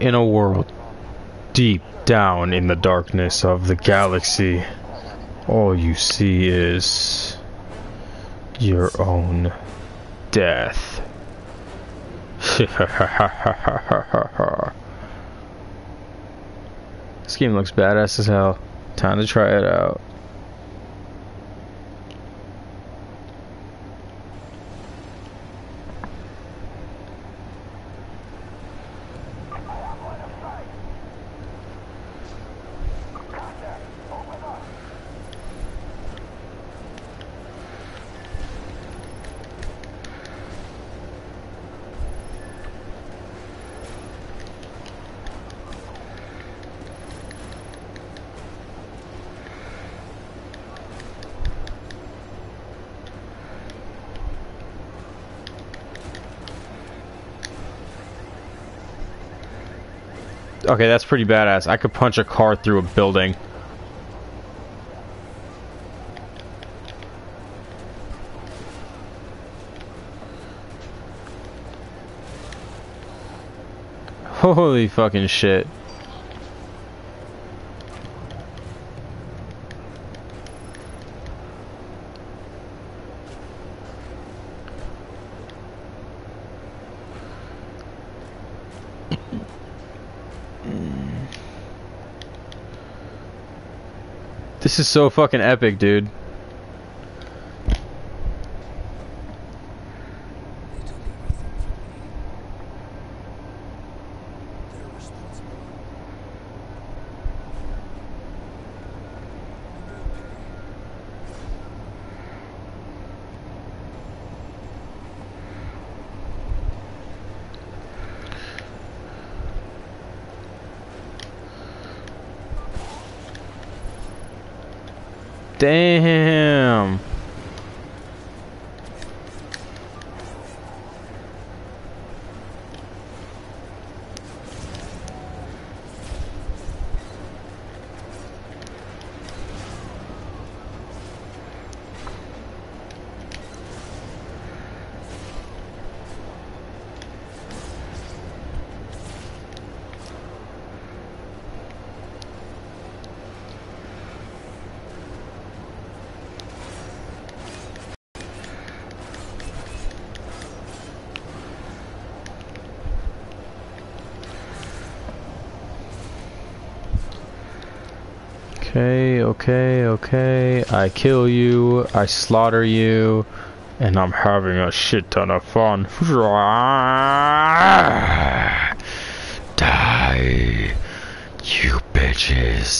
in a world deep down in the darkness of the galaxy, all you see is your own death. this game looks badass as hell. Time to try it out. Okay, that's pretty badass. I could punch a car through a building. Holy fucking shit. This is so fucking epic, dude. Damn. Okay, okay, okay. I kill you, I slaughter you, and I'm having a shit ton of fun. Die, you bitches.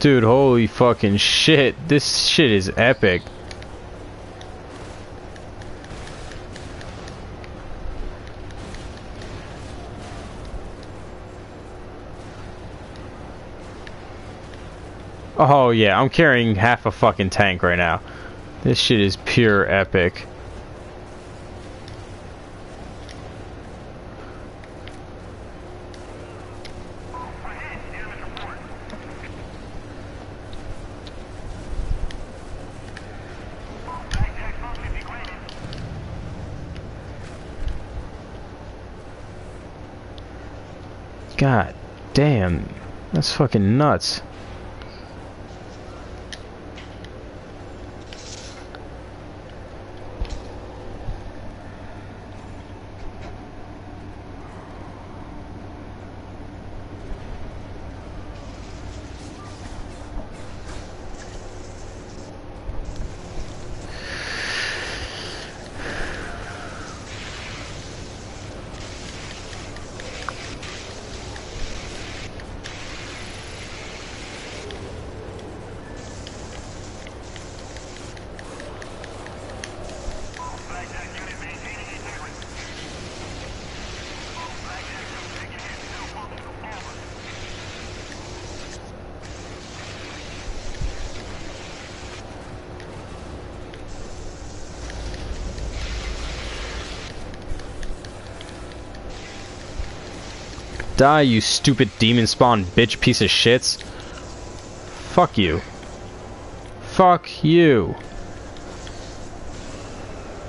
Dude, holy fucking shit. This shit is epic. Oh yeah, I'm carrying half a fucking tank right now. This shit is pure epic. God damn. Fucking nuts. Die, you stupid demon spawn bitch piece of shits. Fuck you. Fuck you.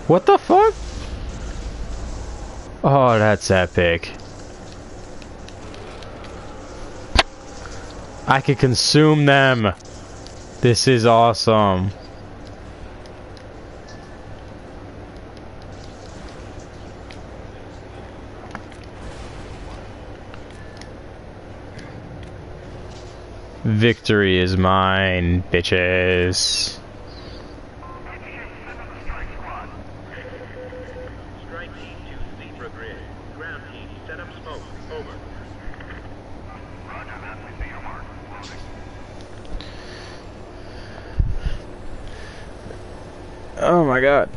What the fuck? Oh, that's epic. I can consume them. This is awesome. Victory is mine, bitches. Oh my god.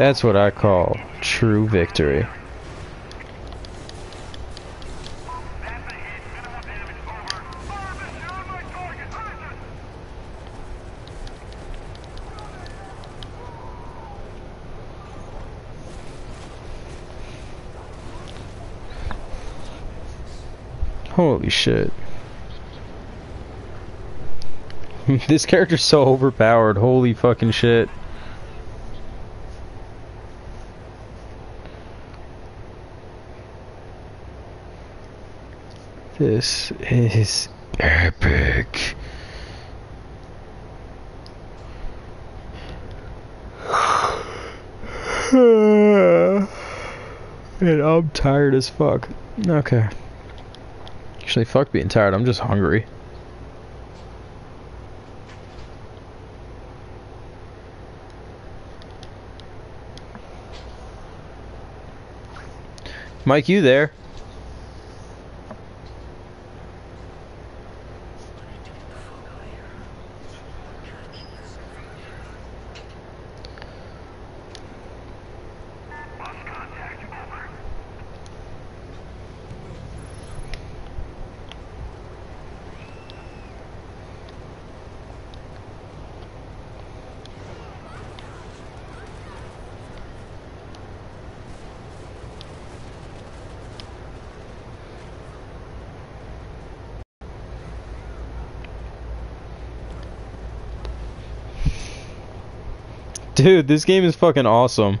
That's what I call true victory. Holy shit. this character's so overpowered, holy fucking shit. This is epic. and I'm tired as fuck. Okay. Actually, fuck being tired. I'm just hungry. Mike, you there? Dude, this game is fucking awesome.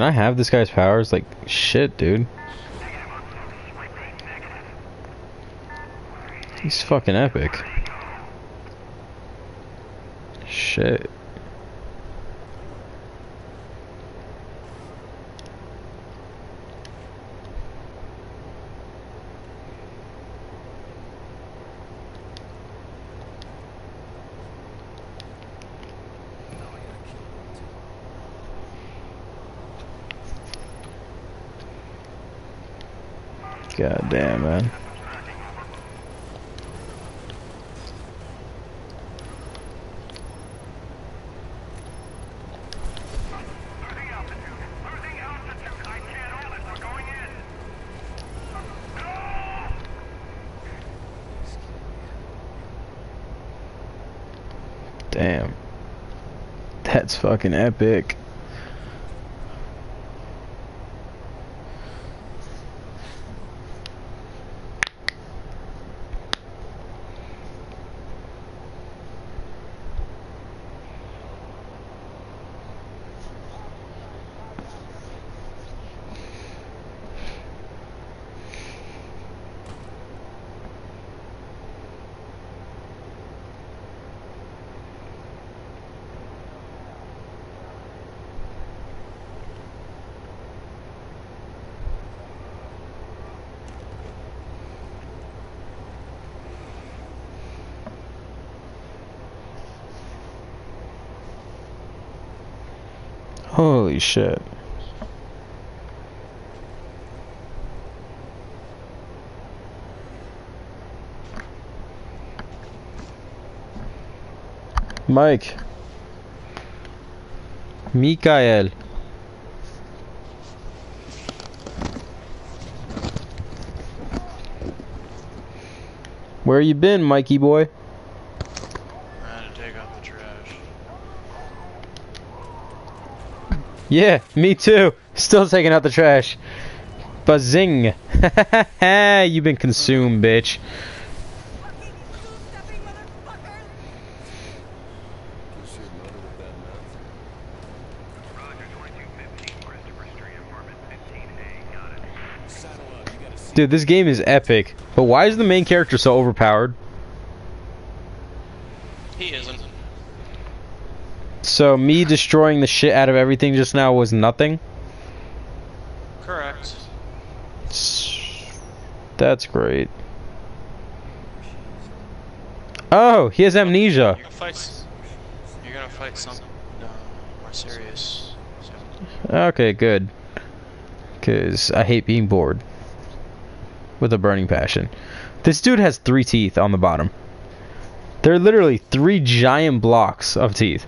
Can I have this guy's powers? Like, shit, dude. He's fucking epic. Shit. God damn, man. Damn. That's fucking epic. Holy shit. Mike. Mikael. Where you been, Mikey boy? Yeah, me too. Still taking out the trash. Buzzing. You've been consumed, bitch. Dude, this game is epic. But why is the main character so overpowered? He isn't. So me destroying the shit out of everything just now was nothing? Correct. That's great. Oh, he has amnesia. You're gonna fight, you're gonna fight something uh, more serious. Okay, good. Because I hate being bored. With a burning passion. This dude has three teeth on the bottom. They're literally three giant blocks of teeth.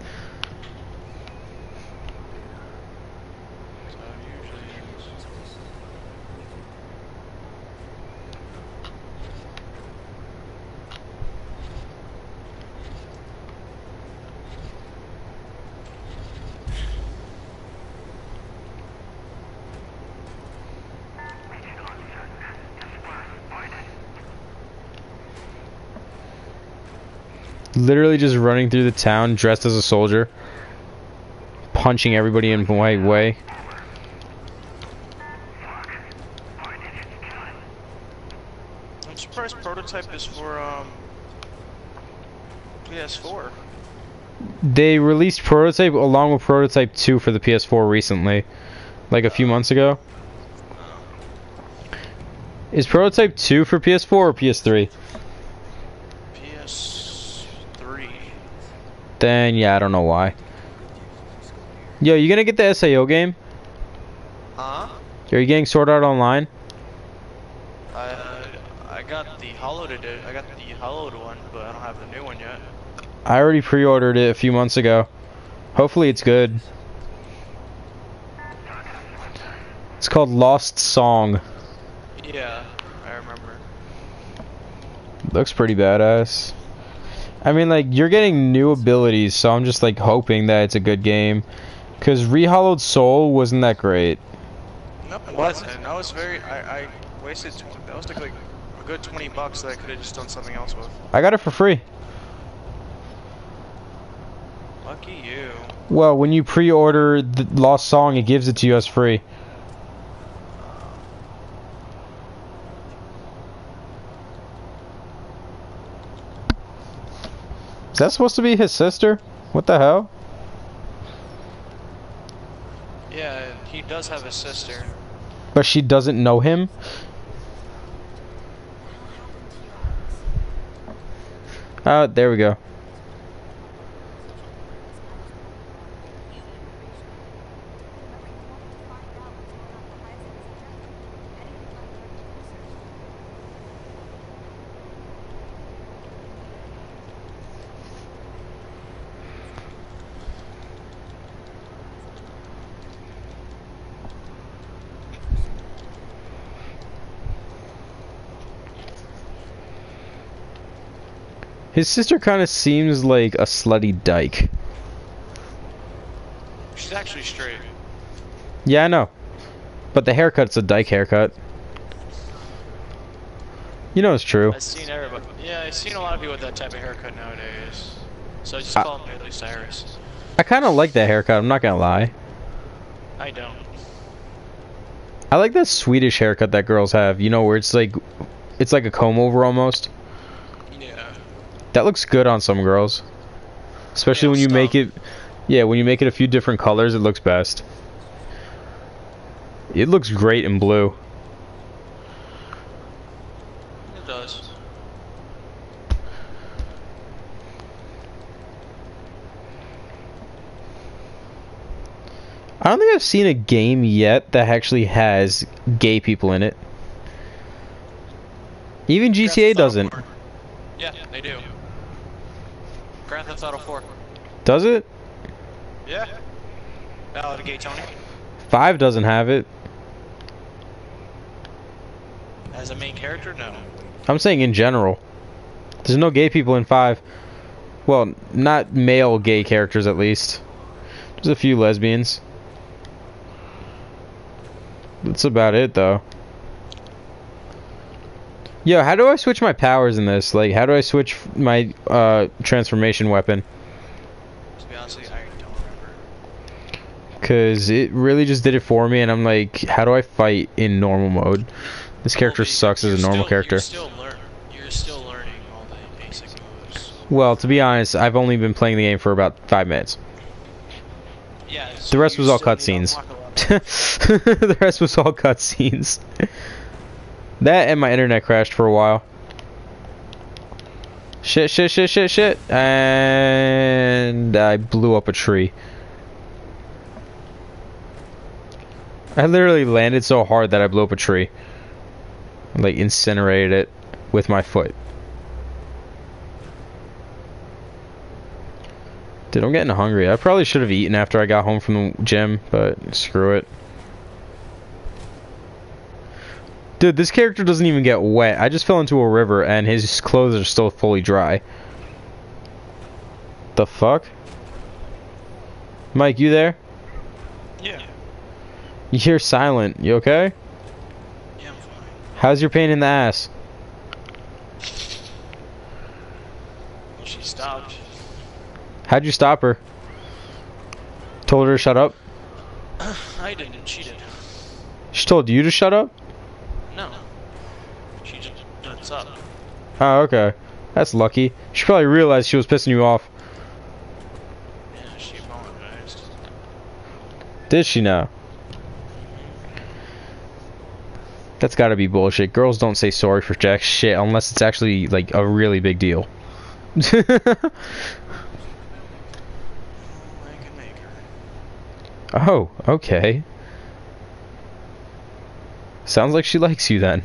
Literally just running through the town dressed as a soldier, punching everybody in my way. I'm surprised prototype is for um, PS4. They released prototype along with prototype 2 for the PS4 recently, like a few months ago. Is prototype 2 for PS4 or PS3? Then, yeah, I don't know why. Yo, you gonna get the SAO game? Huh? Are you getting Sword Art Online? I uh, I got the hollowed I got the hollowed one, but I don't have the new one yet. I already pre-ordered it a few months ago. Hopefully it's good. It's called Lost Song. Yeah, I remember. Looks pretty badass. I mean, like, you're getting new abilities, so I'm just, like, hoping that it's a good game. Because Rehollowed Soul wasn't that great. No, it wasn't. I was very. I, I wasted. That was like, like a good 20 bucks that I could have just done something else with. I got it for free. Lucky you. Well, when you pre-order the Lost Song, it gives it to you as free. Is that supposed to be his sister? What the hell? Yeah, he does have a sister. But she doesn't know him? Uh, there we go. His sister kind of seems like a slutty dyke. She's actually straight. Yeah, I know. But the haircut's a dyke haircut. You know it's true. I've seen everybody. Yeah, I've seen a lot of people with that type of haircut nowadays. So I just Uh, call him Miley Cyrus. I kind of like that haircut, I'm not gonna lie. I don't. I like that Swedish haircut that girls have, you know, where it's like, it's like a comb over almost. That looks good on some girls. Especially when you make it, yeah, when you make it a few different colors, it looks best. It looks great in blue. It does. I don't think I've seen a game yet that actually has gay people in it. Even GTA doesn't. Yeah, they do. Grand Theft Auto 4. Does it? Yeah. Ballad of Gay Tony. 5 doesn't have it. As a main character, no. I'm saying in general. There's no gay people in 5. Well, not male gay characters at least. There's a few lesbians. That's about it though. Yo, how do I switch my powers in this? Like, how do I switch my uh, transformation weapon? To be honest I don't remember. Because it really just did it for me, and I'm like, how do I fight in normal mode? This character Well, sucks as a normal still- character. You're still, you're still learning all the basic moves. Well, to be honest, I've only been playing the game for about five minutes. Yeah. The rest was all cutscenes. unlock a lot. the rest was all cutscenes. That and my internet crashed for a while. Shit, shit, shit, shit, shit. And I blew up a tree. I literally landed so hard that I blew up a tree. Like, incinerated it with my foot. Dude, I'm getting hungry. I probably should have eaten after I got home from the gym, but screw it. Dude, this character doesn't even get wet. I just fell into a river and his clothes are still fully dry. The fuck? Mike, you there? Yeah. You're silent. You okay? Yeah, I'm fine. How's your pain in the ass? Well, she stopped. How'd you stop her? Told her to shut up? I didn't. She did. She told you to shut up? No. She just nuts up. Oh, okay. That's lucky. She probably realized she was pissing you off. Yeah, she apologized. Did she now? That's gotta be bullshit. Girls don't say sorry for jack shit unless it's actually like a really big deal. Oh, oh, okay. Sounds like she likes you then.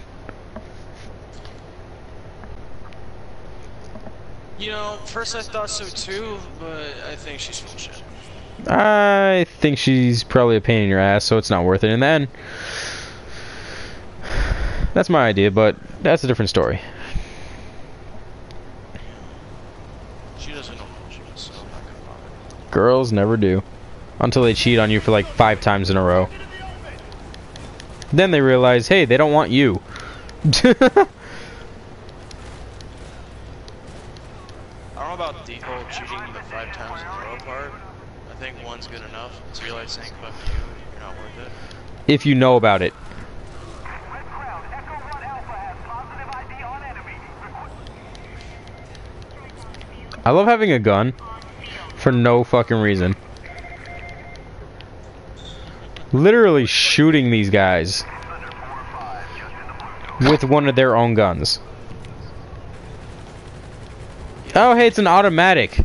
You know, first I thought so too, but I think she's full shit. I think she's probably a pain in your ass, so it's not worth it. And then, that's my idea, but that's a different story. She doesn't know what she is, so I'm not gonna bother. Girls never do. Until they cheat on you for like five times in a row. Then they realize, hey, they don't want you. I don't know about the whole cheating the five times in a row part. I think one's good enough. It's realizing, saying, fuck you, you're not worth it. If you know about it. I love having a gun for no fucking reason. Literally shooting these guys with one of their own guns. Oh, hey, it's an automatic.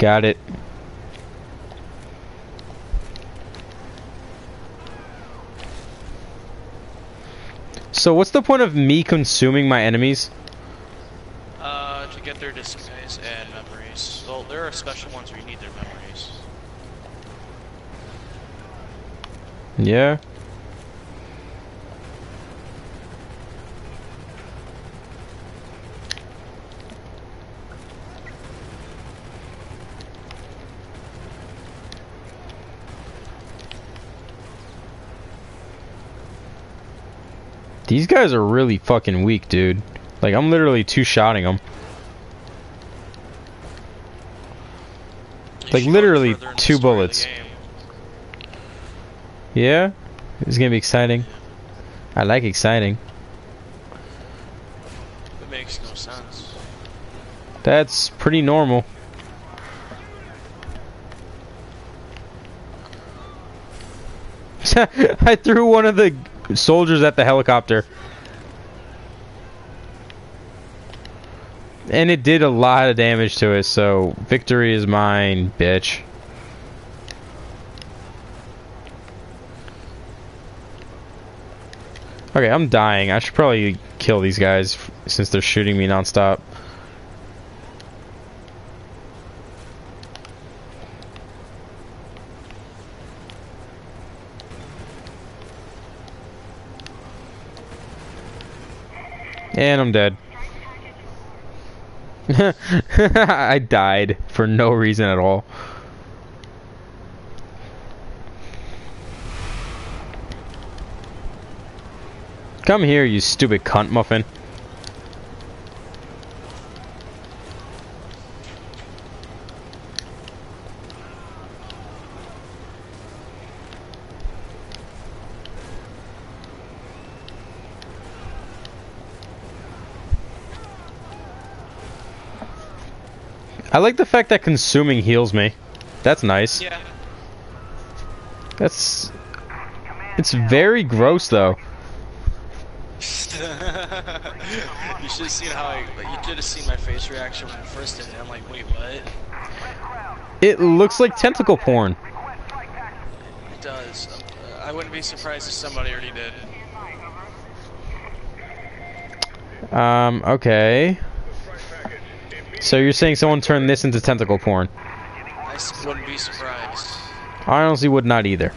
Got it. So what's the point of me consuming my enemies? Uh, to get their disguise and memories. Well, there are special ones where you need their memories. Yeah. These guys are really fucking weak, dude. Like, I'm literally two-shotting them. Like, literally further in the two story of the bullets. Yeah? It's gonna be exciting. I like exciting. It makes no sense. That's pretty normal. I threw one of the soldiers at the helicopter. And it did a lot of damage to it, so victory is mine, bitch. Okay, I'm dying. I should probably kill these guys since they're shooting me nonstop. And I'm dead. I died for no reason at all. Come here, you stupid cunt muffin. I like the fact that consuming heals me. That's nice. Yeah. That's. It's very gross though. you should have seen how I. You should have seen my face reaction when I first did it. I'm like, wait, what? It looks like tentacle porn. It does. Uh, I wouldn't be surprised if somebody already did. Um, okay. So you're saying someone turned this into tentacle porn? I wouldn't be surprised. I honestly would not either.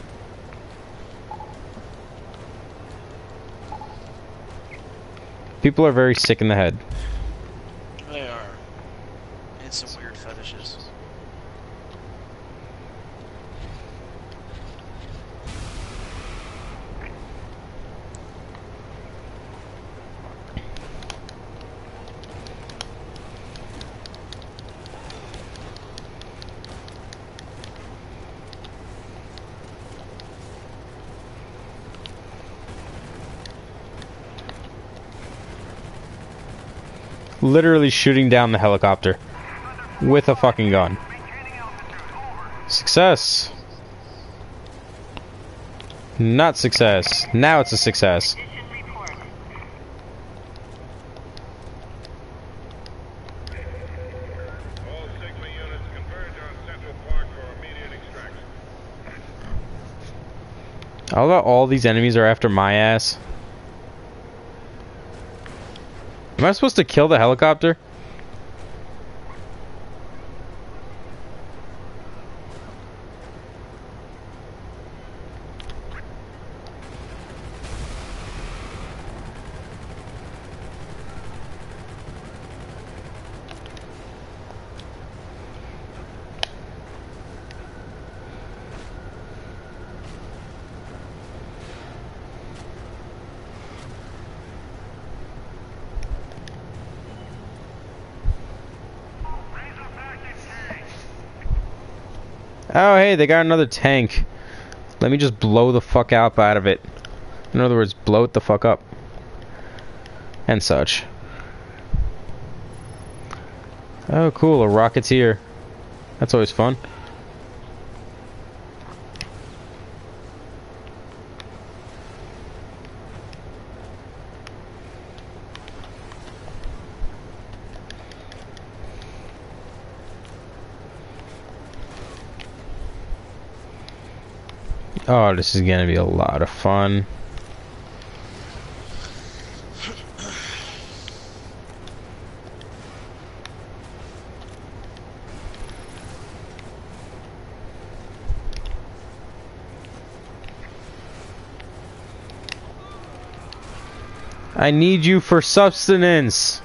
People are very sick in the head. literally shooting down the helicopter with a fucking gun. Success. Not success. Now it's a success. I love all these enemies are after my ass. Am I supposed to kill the helicopter? Oh, hey, they got another tank. Let me just blow the fuck out out of it. In other words, blow it the fuck up. And such. Oh, cool, a rocketeer. That's always fun. Oh, this is gonna be a lot of fun. I need you for substance.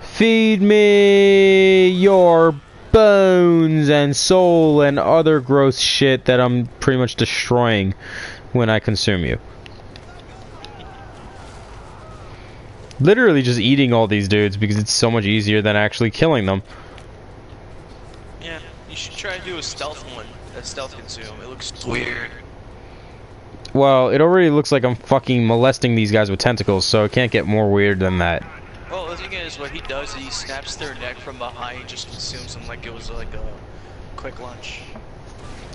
Feed me your bones and soul and other gross shit that I'm pretty much destroying when I consume you. Literally just eating all these dudes because it's so much easier than actually killing them. Yeah, you should try to do a stealth one, a stealth consume. It looks weird. Well, it already looks like I'm fucking molesting these guys with tentacles, so it can't get more weird than that. Well, the thing is, what he does is he snaps their neck from behind, just consumes them like it was like a quick lunch.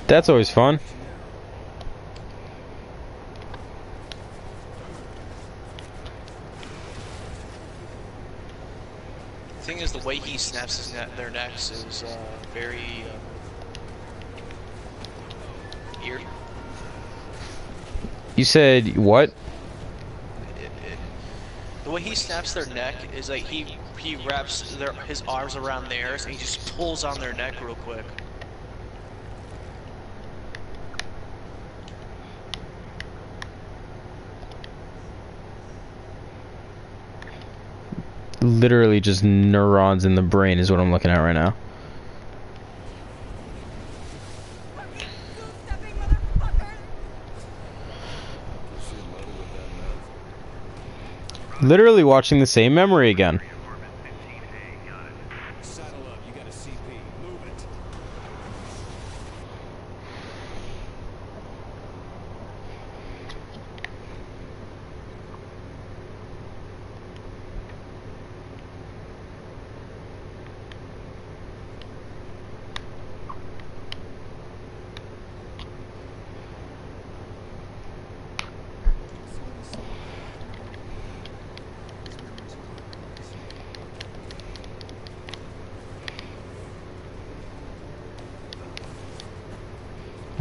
That's always fun. The thing is, the way he snaps his ne their necks is uh, very uh, eerie. You said what? The way he snaps their neck is like he he wraps their his arms around theirs and he just pulls on their neck real quick. Literally just neurons in the brain is what I'm looking at right now. Literally watching the same memory again.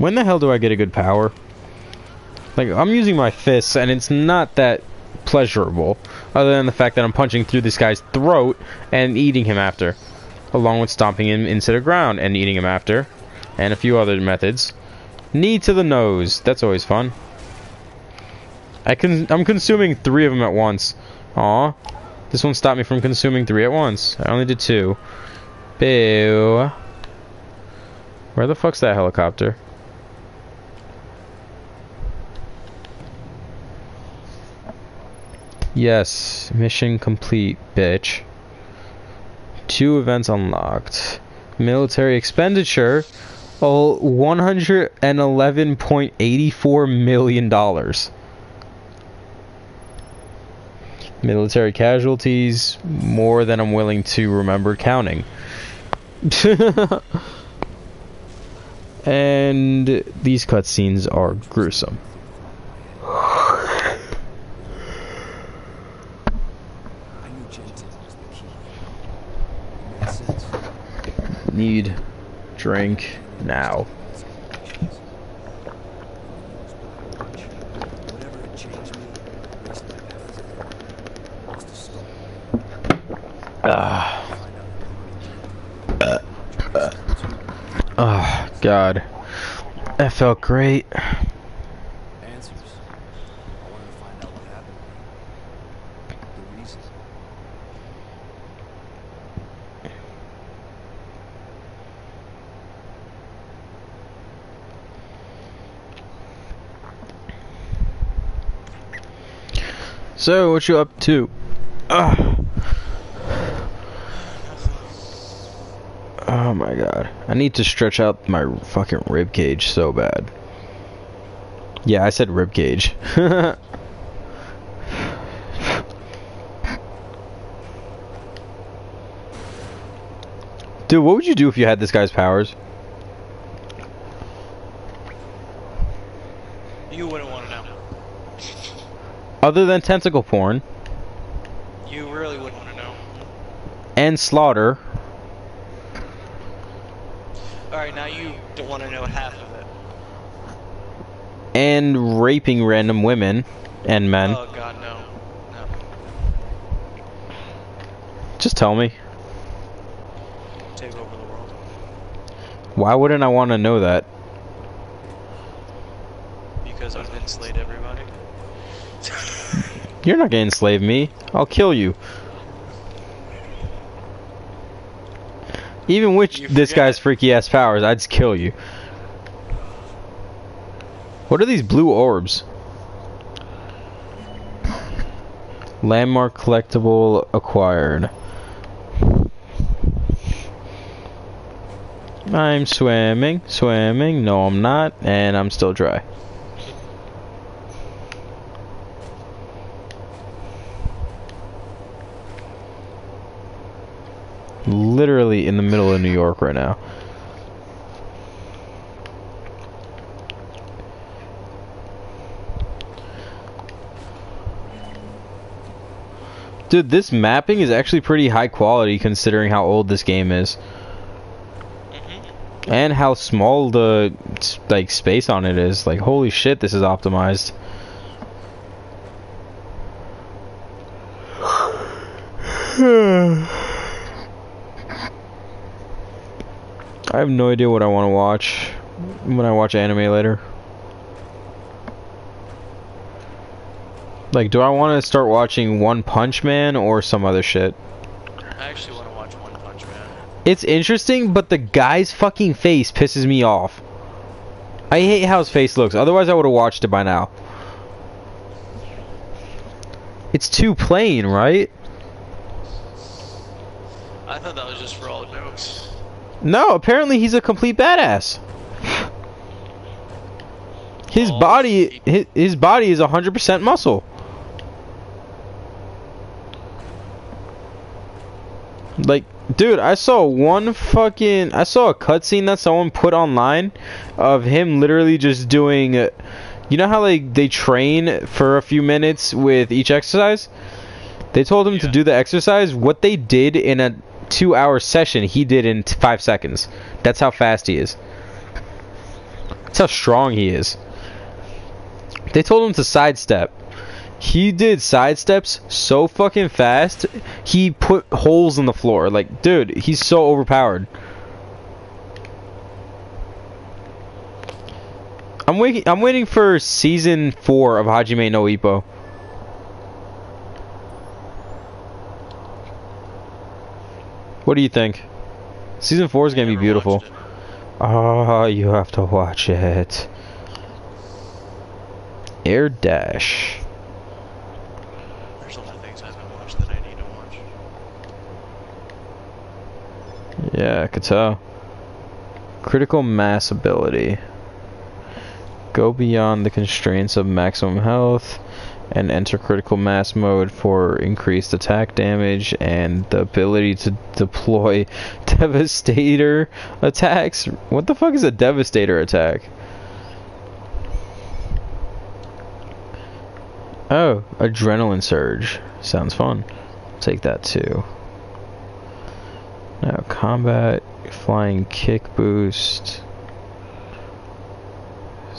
When the hell do I get a good power? Like, I'm using my fists, and it's not that pleasurable, other than the fact that I'm punching through this guy's throat and eating him after, along with stomping him into the ground and eating him after, and a few other methods. Knee to the nose. That's always fun. I can. I'm consuming three of them at once. Aw. This one stopped me from consuming three at once. I only did two. Boo. Where the fuck's that helicopter? Yes, mission complete, bitch. Two events unlocked. Military expenditure, oh, $111.84 million. Military casualties, more than I'm willing to remember counting. and these cutscenes are gruesome. Gentle is the key. Need drink now. Ah. Uh, uh, uh, oh, God. That felt great. So, what you up to? Ugh. Oh my god. I need to stretch out my fucking rib cage so bad. Yeah, I said rib cage. Dude, what would you do if you had this guy's powers? You wouldn't want to know. Other than tentacle porn You really wouldn't want to know. and slaughter. Alright, now you don't want to know half of it. and raping random women and men. Oh god, no. No. Just tell me. Take over the world. Why wouldn't I want to know that? Because I've enslaved everybody. You're not gonna enslave me. I'll kill you. Even with You this guy's freaky ass powers, I'd just kill you. What are these blue orbs? Landmark collectible acquired. I'm swimming, swimming. No, I'm not, and I'm still dry. Literally in the middle of New York right now. Dude, this mapping is actually pretty high quality considering how old this game is. hmm And how small the like space on it is. Like holy shit, this is optimized. Have no idea what I want to watch when I watch anime later. Like, do I want to start watching One Punch Man or some other shit? I actually want to watch One Punch Man. It's interesting, but the guy's fucking face pisses me off. I hate how his face looks. Otherwise, I would have watched it by now. It's too plain, right? I thought that was just for all jokes. No, apparently he's a complete badass. His Oh, body, his, his body is 100% muscle. Like, dude, I saw one fucking, I saw a cutscene that someone put online of him literally just doing, you know how like they train for a few minutes with each exercise? They told him to do the exercise. What they did in a two-hour session, he did in five seconds. That's how fast he is. That's how strong he is. They told him to sidestep. He did sidesteps so fucking fast. He put holes in the floor. Like, dude, he's so overpowered. I'm waiting. I'm waiting for season four of Hajime no Ippo. What do you think? Season four is gonna be beautiful. Oh, you have to watch it. Air Dash. There's a lot of things I haven't watched that I need to watch. Yeah, I could tell. Critical mass ability. Go beyond the constraints of maximum health and enter critical mass mode for increased attack damage and the ability to deploy devastator attacks. What the fuck is a devastator attack? Oh, adrenaline surge. Sounds fun. Take that too. Now combat, flying kick boost,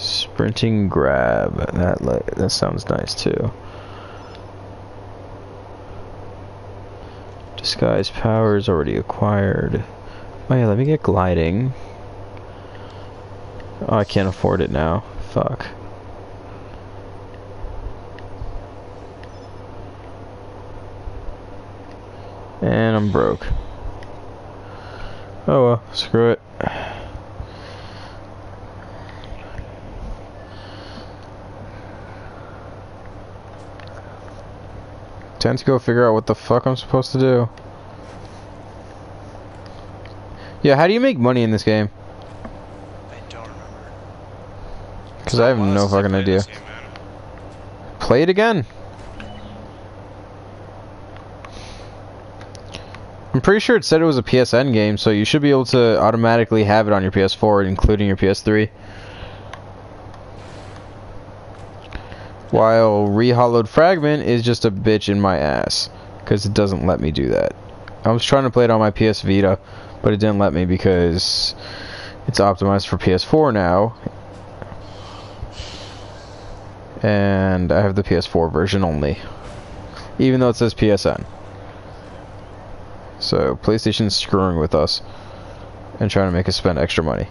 sprinting grab. That li- that sounds nice too. Disguise powers already acquired. Oh yeah, let me get gliding. Oh, I can't afford it now. Fuck. And I'm broke. Oh well, screw it. Time to go figure out what the fuck I'm supposed to do. Yeah, how do you make money in this game? I don't remember. Because I have no fucking idea. game. Play it again. I'm pretty sure it said it was a PSN game, so you should be able to automatically have it on your PS4, including your PS3. While Re: Hollow Fragment is just a bitch in my ass, because it doesn't let me do that. I was trying to play it on my PS Vita, but it didn't let me because it's optimized for PS4 now, and I have the PS4 version only, even though it says PSN. So PlayStation's screwing with us and trying to make us spend extra money.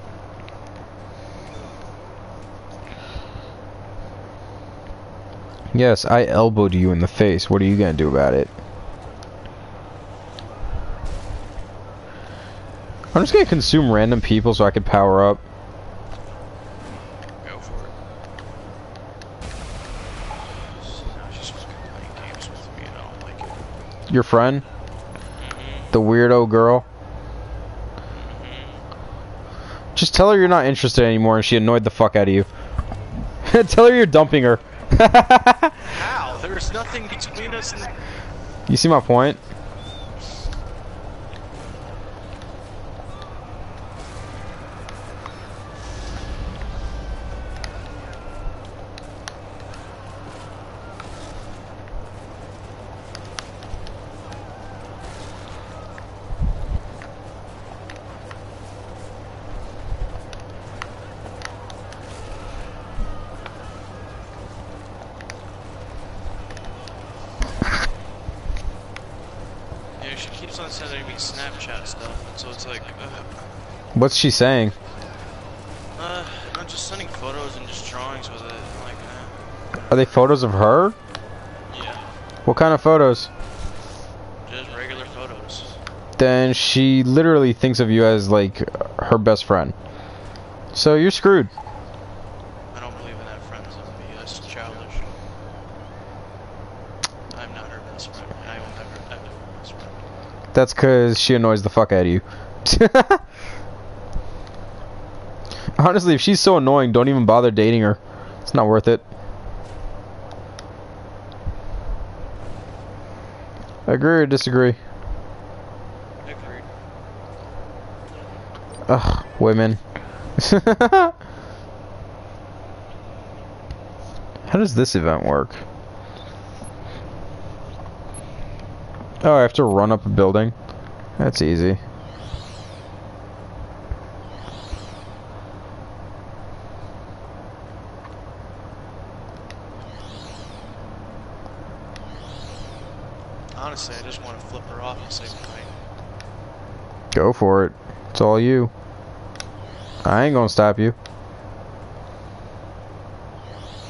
Yes, I elbowed you in the face. What are you gonna do about it? I'm just gonna consume random people so I can power up. Go for it. So now she's just playing games with me and I don't like. Your friend, Mm-hmm. the weirdo girl. Mm-hmm. Just tell her you're not interested anymore and she annoyed the fuck out of you. tell her you're dumping her. How? There's nothing between us and... you see my point? Yeah, she keeps on sending me Snapchat stuff, and so it's like, uh, What's she saying? uh, I'm just sending photos and just drawings with it. Like, eh. Are they photos of her? Yeah, What kind of photos? just regular photos. Then she literally thinks of you as like her best friend. So you're screwed. I don't believe in that friend zone BS. It's childish. I'm not her best friend, and I will never, ever best friend. That's because she annoys the fuck out of you. Honestly, if she's so annoying, don't even bother dating her. It's not worth it. Agree or disagree? Agreed. Ugh, women. How does this event work? Oh, I have to run up a building? That's easy. Honestly, I just want to flip her off and say goodnight. Go for it. It's all you. I ain't gonna stop you.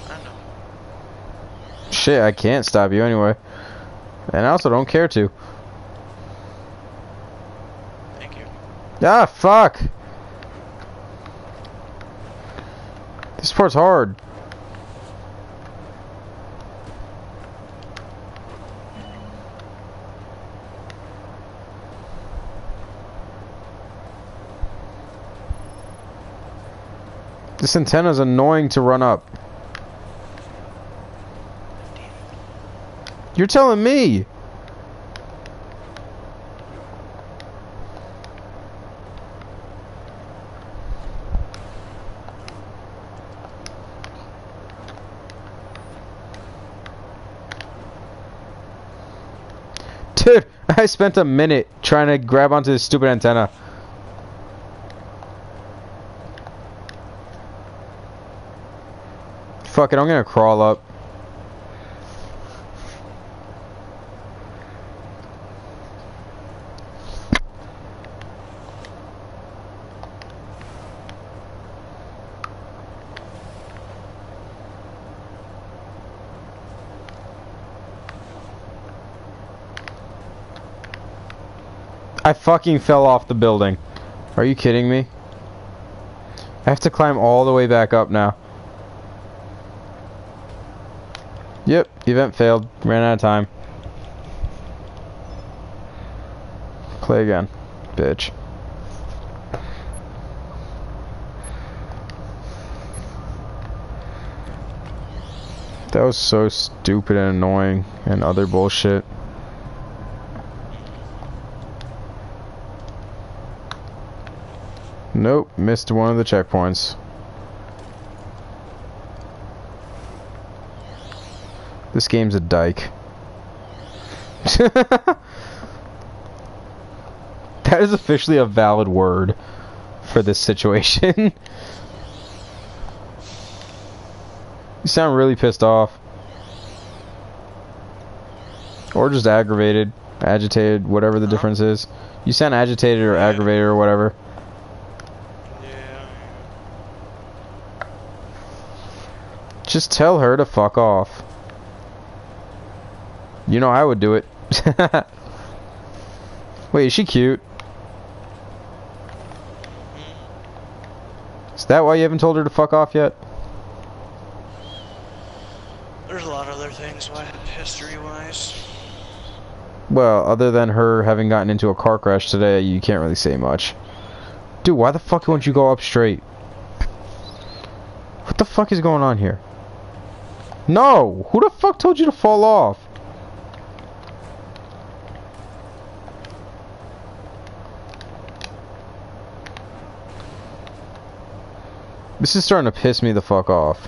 I know. Shit, I can't stop you anyway. And I also don't care to. Thank you. Ah, fuck! This part's hard. This antenna's annoying to run up. You're telling me! Dude, I spent a minute trying to grab onto this stupid antenna. Fuck it, I'm gonna crawl up. I fucking fell off the building. Are you kidding me? I have to climb all the way back up now. Yep, event failed. Ran out of time. Play again, bitch. That was so stupid and annoying and other bullshit. Nope, missed one of the checkpoints. This game's a dyke. that is officially a valid word for this situation. you sound really pissed off. Or just aggravated, agitated, whatever the uh-huh. difference is. You sound agitated or aggravated or whatever. Yeah. Just tell her to fuck off. You know I would do it. Wait, is she cute? Mm-hmm. Is that why you haven't told her to fuck off yet? There's a lot of other things why history-wise. Well, other than her having gotten into a car crash today, you can't really say much. Dude, why the fuck won't you go up straight? What the fuck is going on here? No! Who the fuck told you to fall off? This is starting to piss me the fuck off.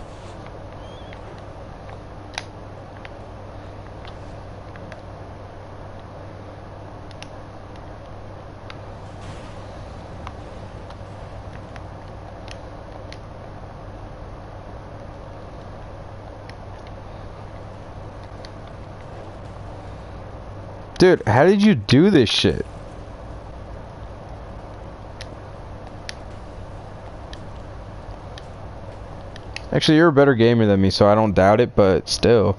Dude, how did you do this shit? Actually, you're a better gamer than me, so I don't doubt it, but still.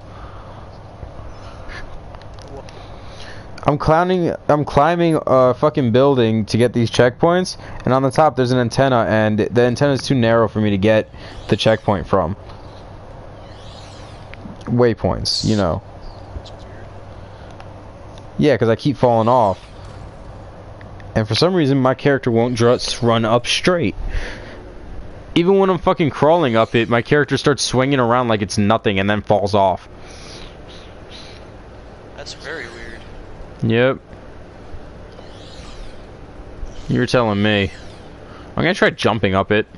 I'm clowning, I'm climbing a fucking building to get these checkpoints, and on the top there's an antenna, and the antenna is too narrow for me to get the checkpoint from. Waypoints, you know. Yeah, because I keep falling off. And for some reason, my character won't just run up straight. Even when I'm fucking crawling up it, my character starts swinging around like it's nothing and then falls off. That's very weird. Yep. You're telling me. I'm gonna try jumping up it.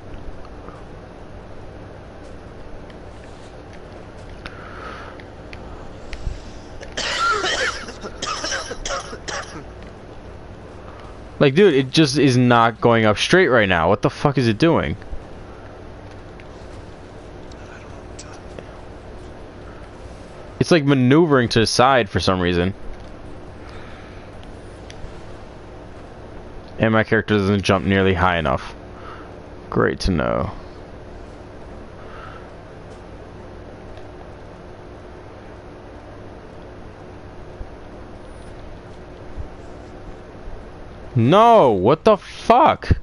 Like, dude, it just is not going up straight right now. What the fuck is it doing? It's like maneuvering to the side for some reason. And my character doesn't jump nearly high enough. Great to know. No, what the fuck?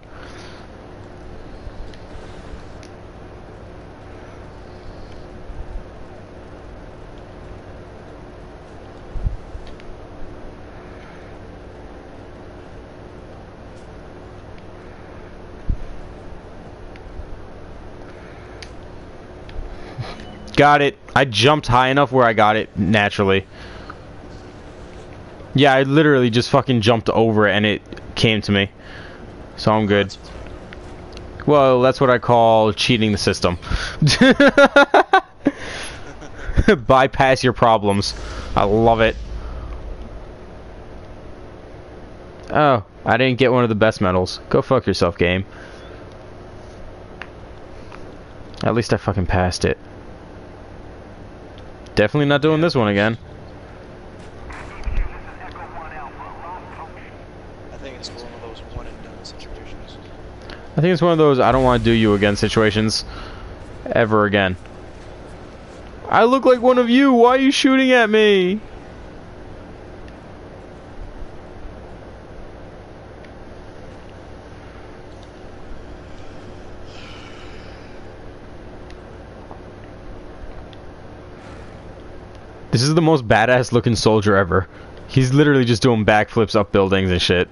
Got it. I jumped high enough where I got it naturally. Yeah, I literally just fucking jumped over it and it came to me. So I'm good. Well, that's what I call cheating the system. Bypass your problems. I love it. Oh, I didn't get one of the best medals. Go fuck yourself, game. At least I fucking passed it. Definitely not doing this one again. I think it's one of those one and done situations. I think it's one of those I don't want to do you again situations ever again. I look like one of you. Why are you shooting at me? The most badass looking soldier ever. He's literally just doing backflips up buildings and shit.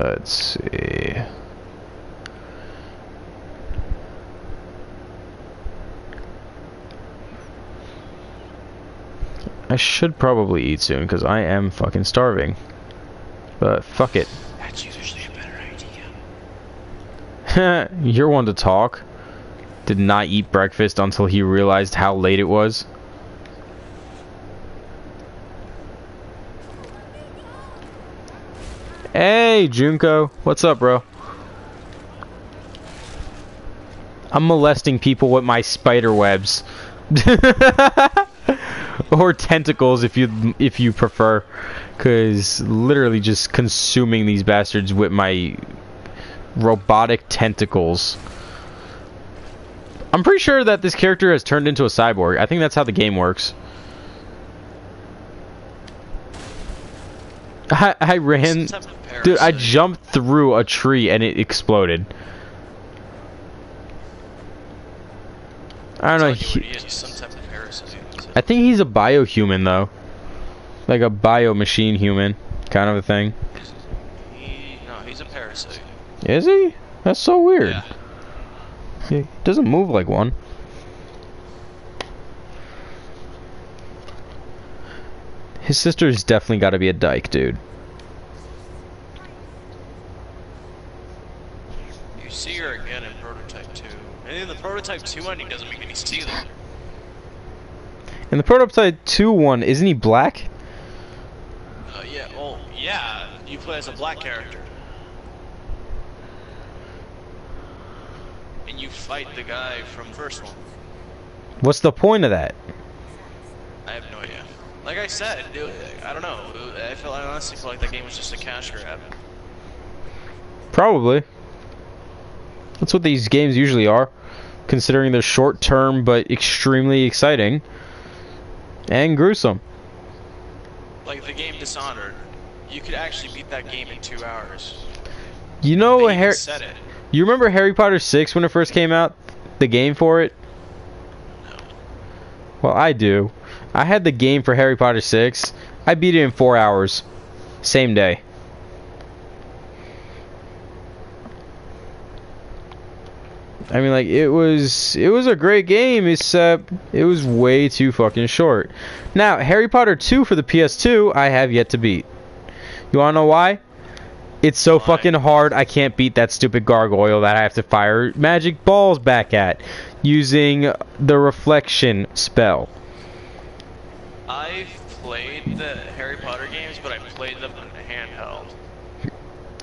Let's see. I should probably eat soon because I am fucking starving. But fuck it. That's usually a better idea. You're one to talk. Did not eat breakfast until he realized how late it was. Hey, Junko. What's up, bro? I'm molesting people with my spider webs. or tentacles if you if you prefer cuz literally just consuming these bastards with my robotic tentacles. I'm pretty sure that this character has turned into a cyborg. I think that's how the game works. I, I ran Some type of Dude, I jumped through a tree and it exploded. I don't know. He- it would use some type of parasite. I think he's a biohuman though, like a bio machine human kind of a thing. He, no, he's a parasite. Is he? That's so weird. Yeah. He doesn't move like one. His sister's definitely got to be a dyke, dude. You see her again in Prototype 2. And in the Prototype 2 ending doesn't make any sense either. In the prototype 2 one, isn't he black? Uh, yeah, well, yeah, you play as a black character. And you fight the guy from first one. What's the point of that? I have no idea. Like I said, it, I don't know. I feel I honestly feel like that game was just a cash grab. Probably. That's what these games usually are, considering they're short term but extremely exciting and gruesome. Like the game Dishonored, you could actually beat that game in two hours. You know, They even said it. you remember Harry Potter 6 when it first came out? The game for it? No. Well, I do. I had the game for Harry Potter 6. I beat it in 4 hours. Same day. I mean like it was it was a great game except it was way too fucking short. Now, Harry Potter 2 for the PS2 I have yet to beat. You want to know why? It's so Why? fucking hard I can't beat that stupid gargoyle that I have to fire magic balls back at using the reflection spell. I've played the Harry Potter games, but I played them on handheld.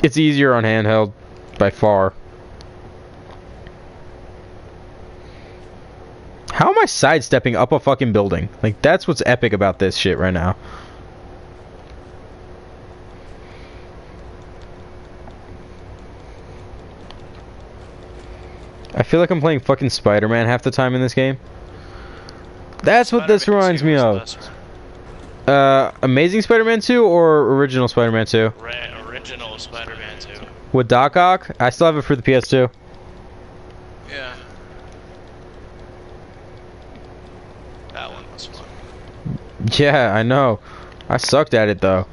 It's easier on handheld by far. How am I sidestepping up a fucking building? Like that's what's epic about this shit right now. I feel like I'm playing fucking Spider-Man half the time in this game. That's what this reminds me of. Uh, Amazing Spider-Man 2 or original Spider-Man 2? Ra- original Spider-Man 2. With Doc Ock? I still have it for the PS2. Yeah. That one was fun. Yeah, I know. I sucked at it though.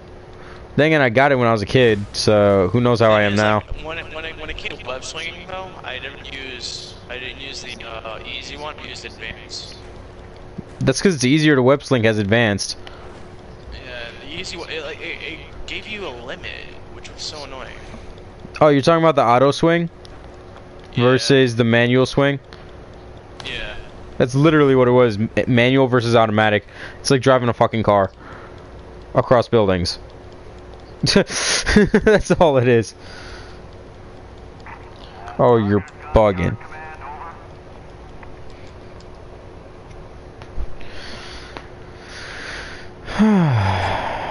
Then again, I got it when I was a kid, so who knows how I am now. like, when it, when it, when it came to web swinging though, I didn't use I didn't use the uh, easy one. I used advanced. That's because it's easier to web slink as advanced. Yeah, the easy one. It, like, it, it gave you a limit, which was so annoying. Oh, you're talking about the auto swing Yeah. versus the manual swing? Yeah. That's literally what it was. Manual versus automatic. It's like driving a fucking car across buildings. That's all it is. Oh, you're bugging.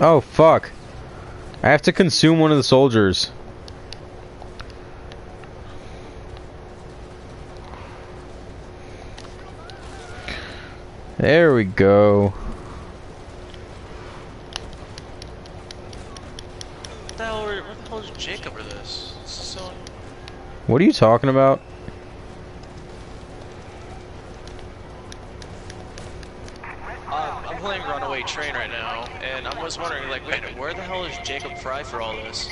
Oh, fuck. I have to consume one of the soldiers. There we go. What the hell? Where the hell is Jacob for this? This so. What are you talking about? Um, I'm playing Runaway Train right now, and I was wondering, like, wait, where the hell is Jacob Frye for all this?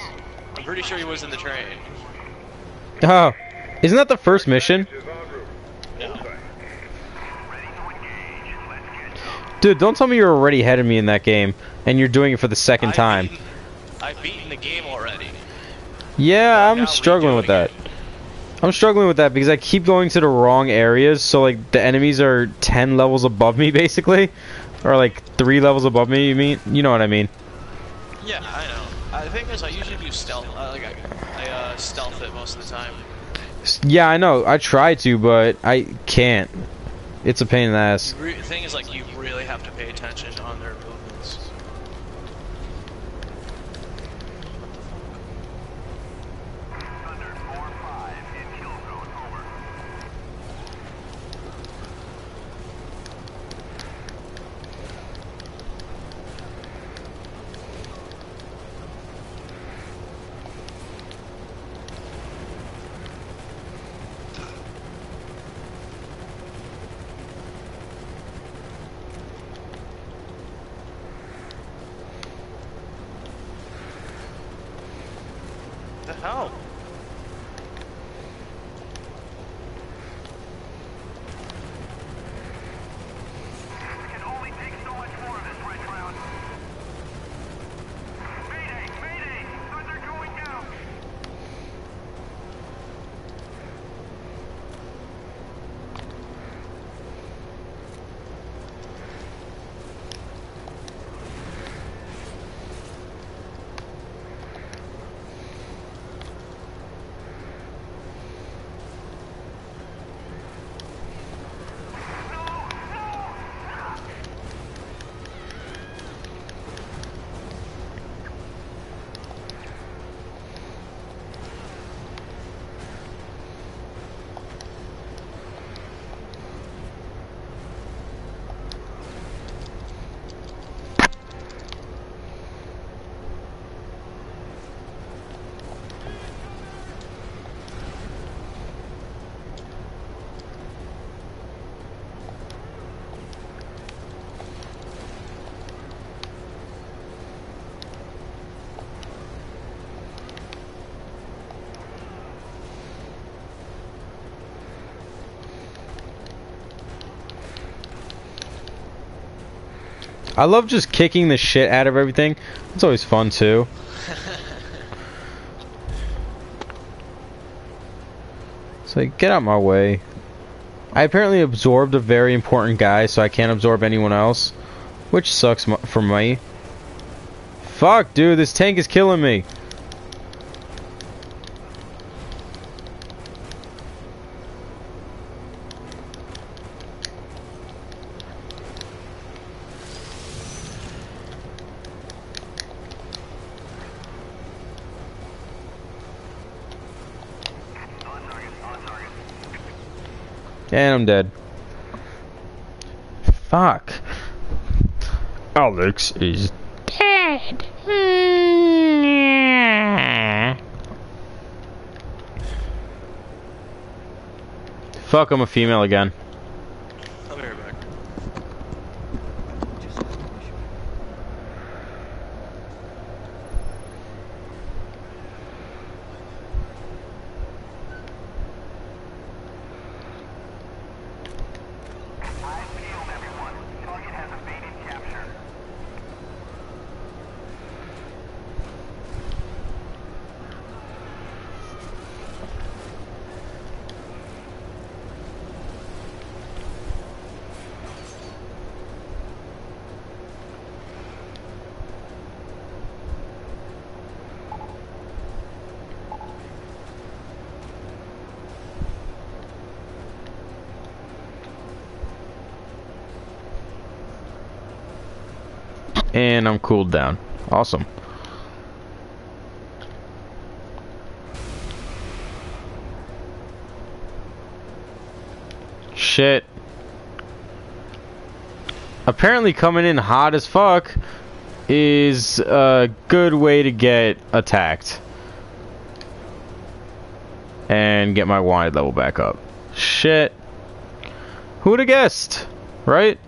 I'm pretty sure he was in the train. Oh, isn't that the first mission? No. Dude, don't tell me you're already ahead of me in that game, and you're doing it for the 2nd I've time. beaten- I've beaten the game already. Yeah, I'm struggling with that. I'm struggling with that because I keep going to the wrong areas, so like the enemies are 10 levels above me basically. Or like 3 levels above me, you mean? You know what I mean. Yeah, I know. I think thing is, I usually do stealth. Uh, like, I, I uh, stealth it most of the time. Yeah, I know. I try to, but I can't. It's a pain in the ass. The thing is, like, you really have to pay attention on their I love just kicking the shit out of everything. It's always fun too. It's like, get out my way. I apparently absorbed a very important guy, so I can't absorb anyone else. Which sucks for me. Fuck, dude, this tank is killing me. And I'm dead. Fuck. Alex is dead. Fuck, I'm a female again. I'll be right back. And cooled down. Awesome. Shit. Apparently coming in hot as fuck is a good way to get attacked. And get my wanted level back up. Shit. Who would have guessed? Right?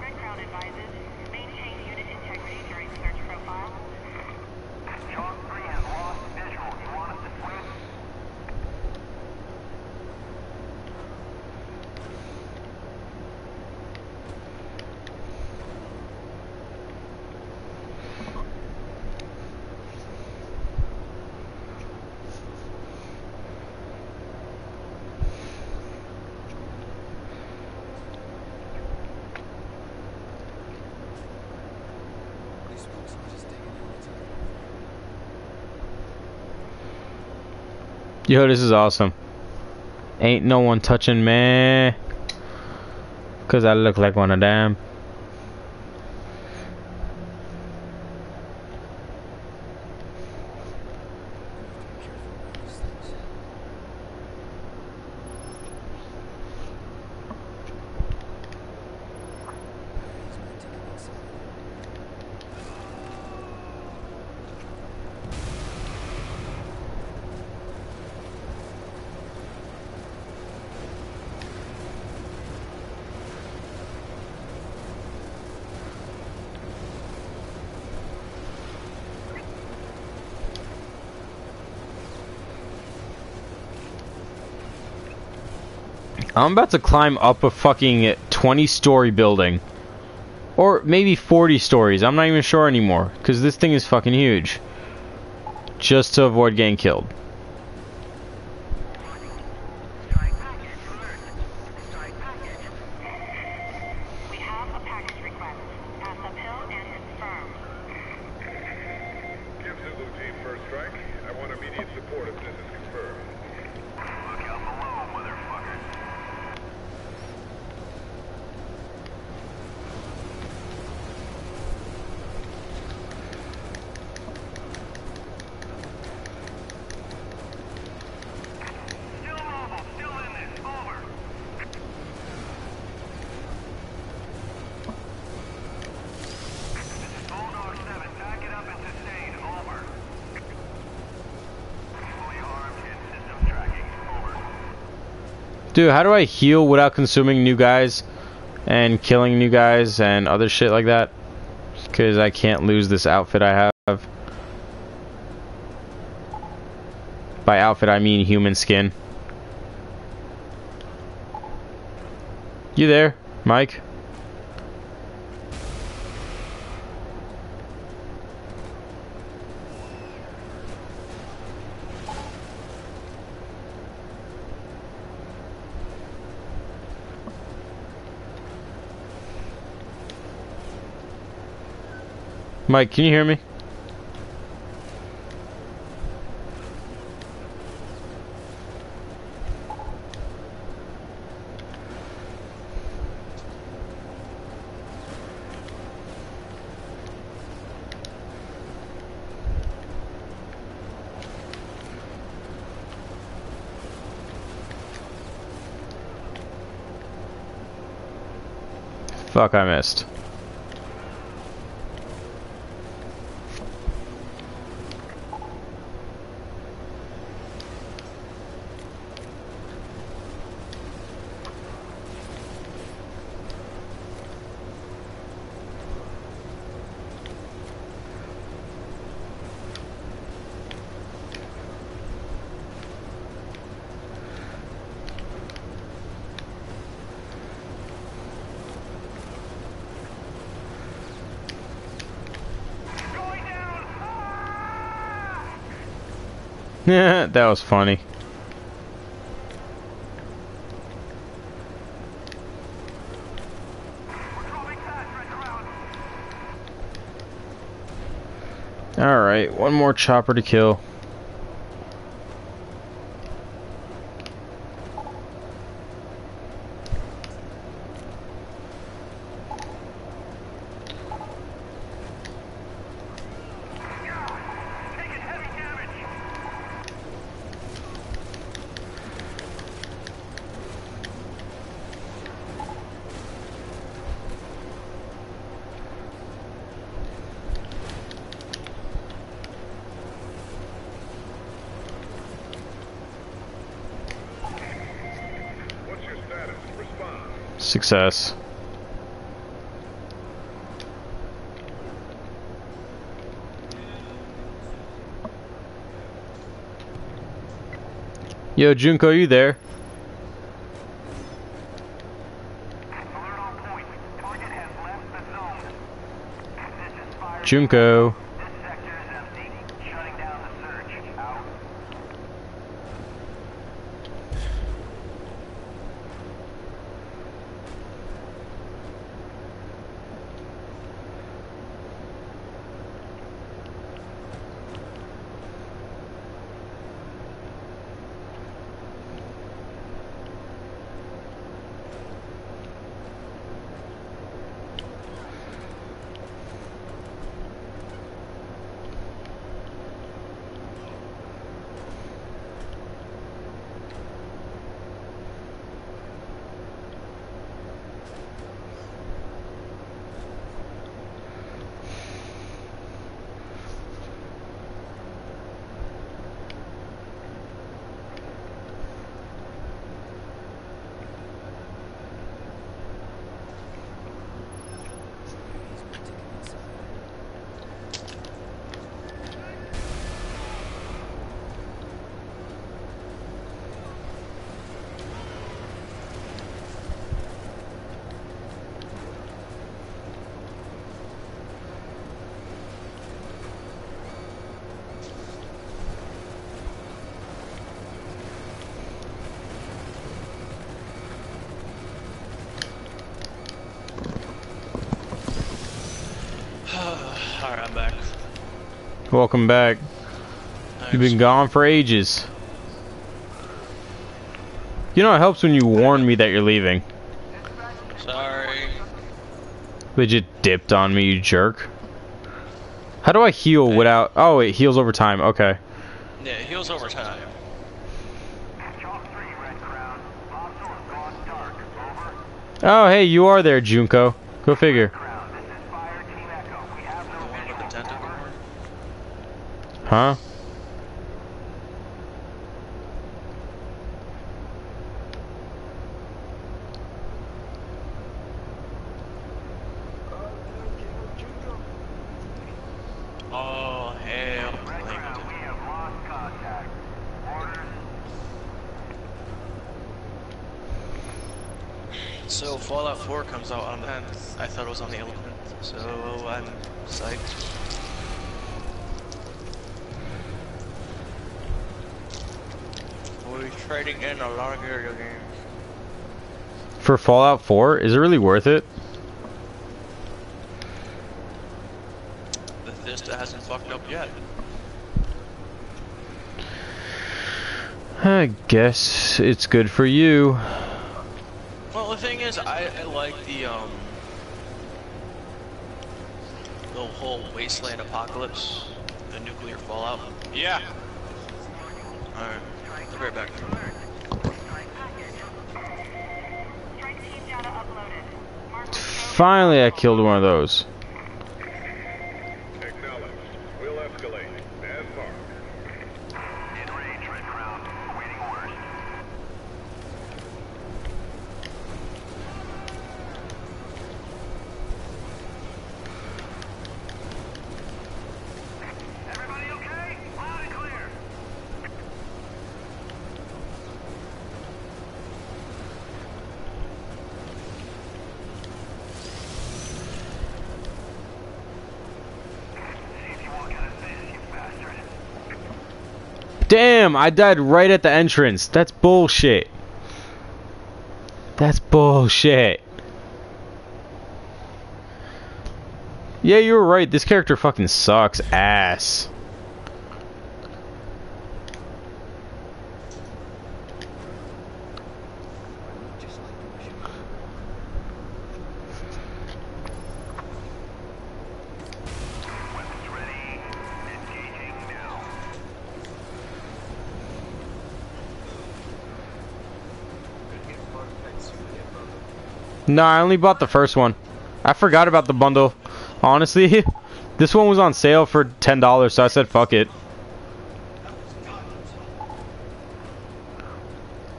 Red Crown advises, maintain unit integrity during search profile. Chalk 3 has lost visual. You want us to swim? These folks are just digging in what's in Yo, this is awesome. Ain't no one touching me. Cause I look like one of them. I'm about to climb up a fucking 20 story building. Or maybe 40 stories. I'm not even sure anymore. Because this thing is fucking huge. Just to avoid getting killed. Strike package alert. Strike package. We have a package request. Pass uphill and confirm. Give Zulu team first strike. I want immediate support if this is confirmed. Look out below, motherfuckers. Still mobile. Still in this. Over. This is Bulldog 7. Back it up and sustain. Over. Fully armed and system tracking. Over. Dude, how do I heal without consuming new guys? And killing new guys and other shit like that? Because I can't lose this outfit I have. By outfit, I mean human skin. You there, Mike? Mike, can you hear me? Fuck, I missed. That was funny. Alright, one more chopper to kill. Taking heavy damage. What's your status? Respond. Yo, Junko, you there? Junko. Alright, I'm back. Welcome back. You've been gone for ages. You know, it helps when you warn me that you're leaving. Sorry. They just dipped on me, you jerk. How do I heal without... Oh, it heals over time. Okay. Yeah, it heals over time. Chalk 3, Red Crown. Hostile has gone dark. Over. Oh, hey, you are there, Junko. Go figure. Crown. This is Fire Team Echo. We have The no one with the visual. tentacle. Huh? Oh, hell. Red Crown, we have lost contact. Orders. So Fallout 4 comes out on the 10th. I thought it was on the 11th, so I'm psyched. We're trading in a lot of video games. For Fallout 4, is it really worth it? Bethesda hasn't fucked up yet. I guess it's good for you. Well, the thing is, I, I like the um the whole wasteland apocalypse, the nuclear fallout. Yeah. All right, I'll be right back. Finally, I killed one of those. Acknowledged. We'll escalate. As marked. In range, Red Crown. Awaiting orders. Everybody okay? Loud and clear. Damn, I died right at the entrance. That's bullshit. That's bullshit. Yeah, you were right. This character fucking sucks ass. No, I only bought the first one. I forgot about the bundle. Honestly, this one was on sale for $10, so I said fuck it.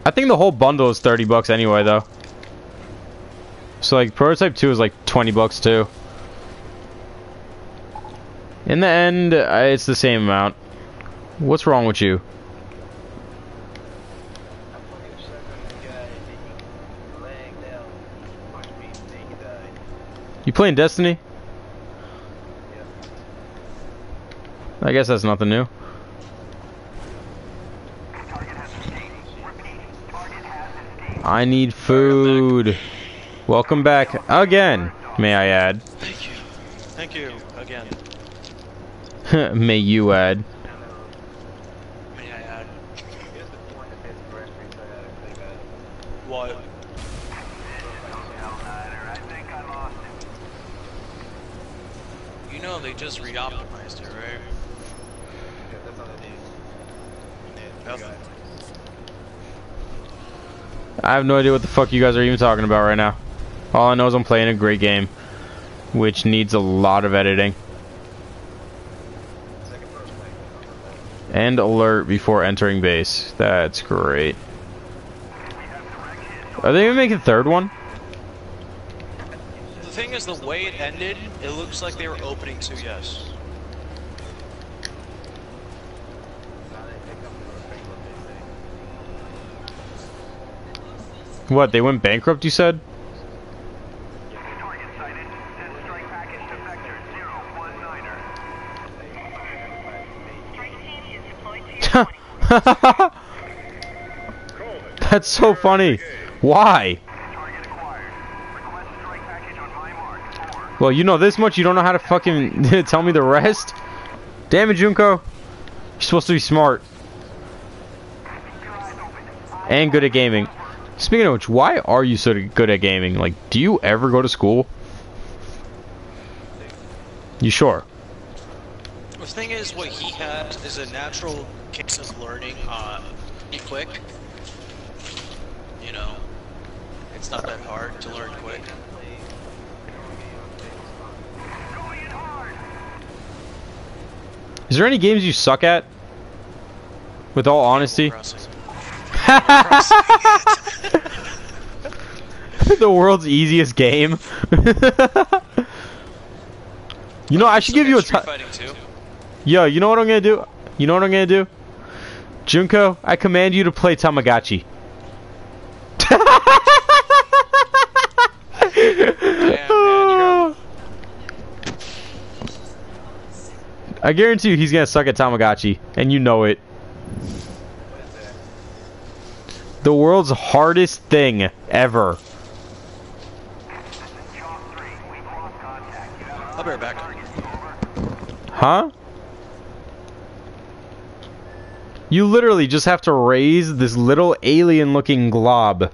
I think the whole bundle is 30 bucks anyway, though. So, like, Prototype 2 is like 20 bucks, too. In the end, uh, it's the same amount. What's wrong with you? You playing Destiny? I guess that's nothing new. I need food. Welcome back again, may I add. Thank you. Thank you again. may you add. May I add? What? You know they just re-optimized it, right? Nothing. I have no idea what the fuck you guys are even talking about right now. All I know is I'm playing a great game, which needs a lot of editing. And alert before entering base. That's great. Are they even making a third one? Thing is, the way it ended, it looks like they were opening to yes. What, they went bankrupt, you said? Target sighted. Send strike package to Vector 019er. Strike team is deployed to your That's so funny. Why? Target acquired. Request strike package on my mark. Over. Well, you know this much, you don't know how to fucking tell me the rest? Damn it, Junko. You're supposed to be smart. And good at gaming. Speaking of which, why are you so good at gaming? Like, do you ever go to school? You sure? The thing is, what he has is a natural case of learning uh, pretty quick. You know, it's not that hard to learn quick. Is there any games you suck at? With all honesty? The world's easiest game. you know, I should give you a Street ti- Fighting too. Yo, you know what I'm gonna do? You know what I'm gonna do? Junko, I command you to play Tamagotchi. I guarantee you he's gonna suck at Tamagotchi, and you know it. The world's hardest thing ever. I'll be right back. Huh? You literally just have to raise this little alien looking glob.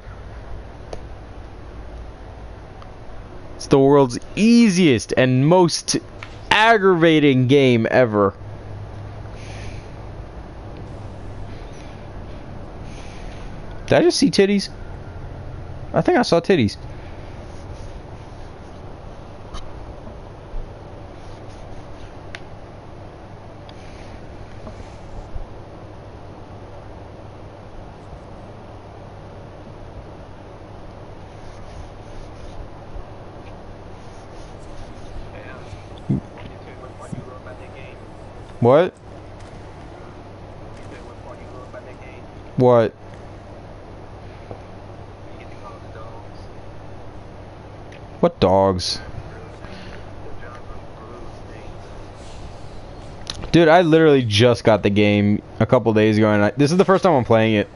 It's the world's easiest and most aggravating game ever. Did I just see titties? I think I saw titties. What? What? What dogs? Dude, I literally just got the game a couple days ago, and I, this is the first time I'm playing it.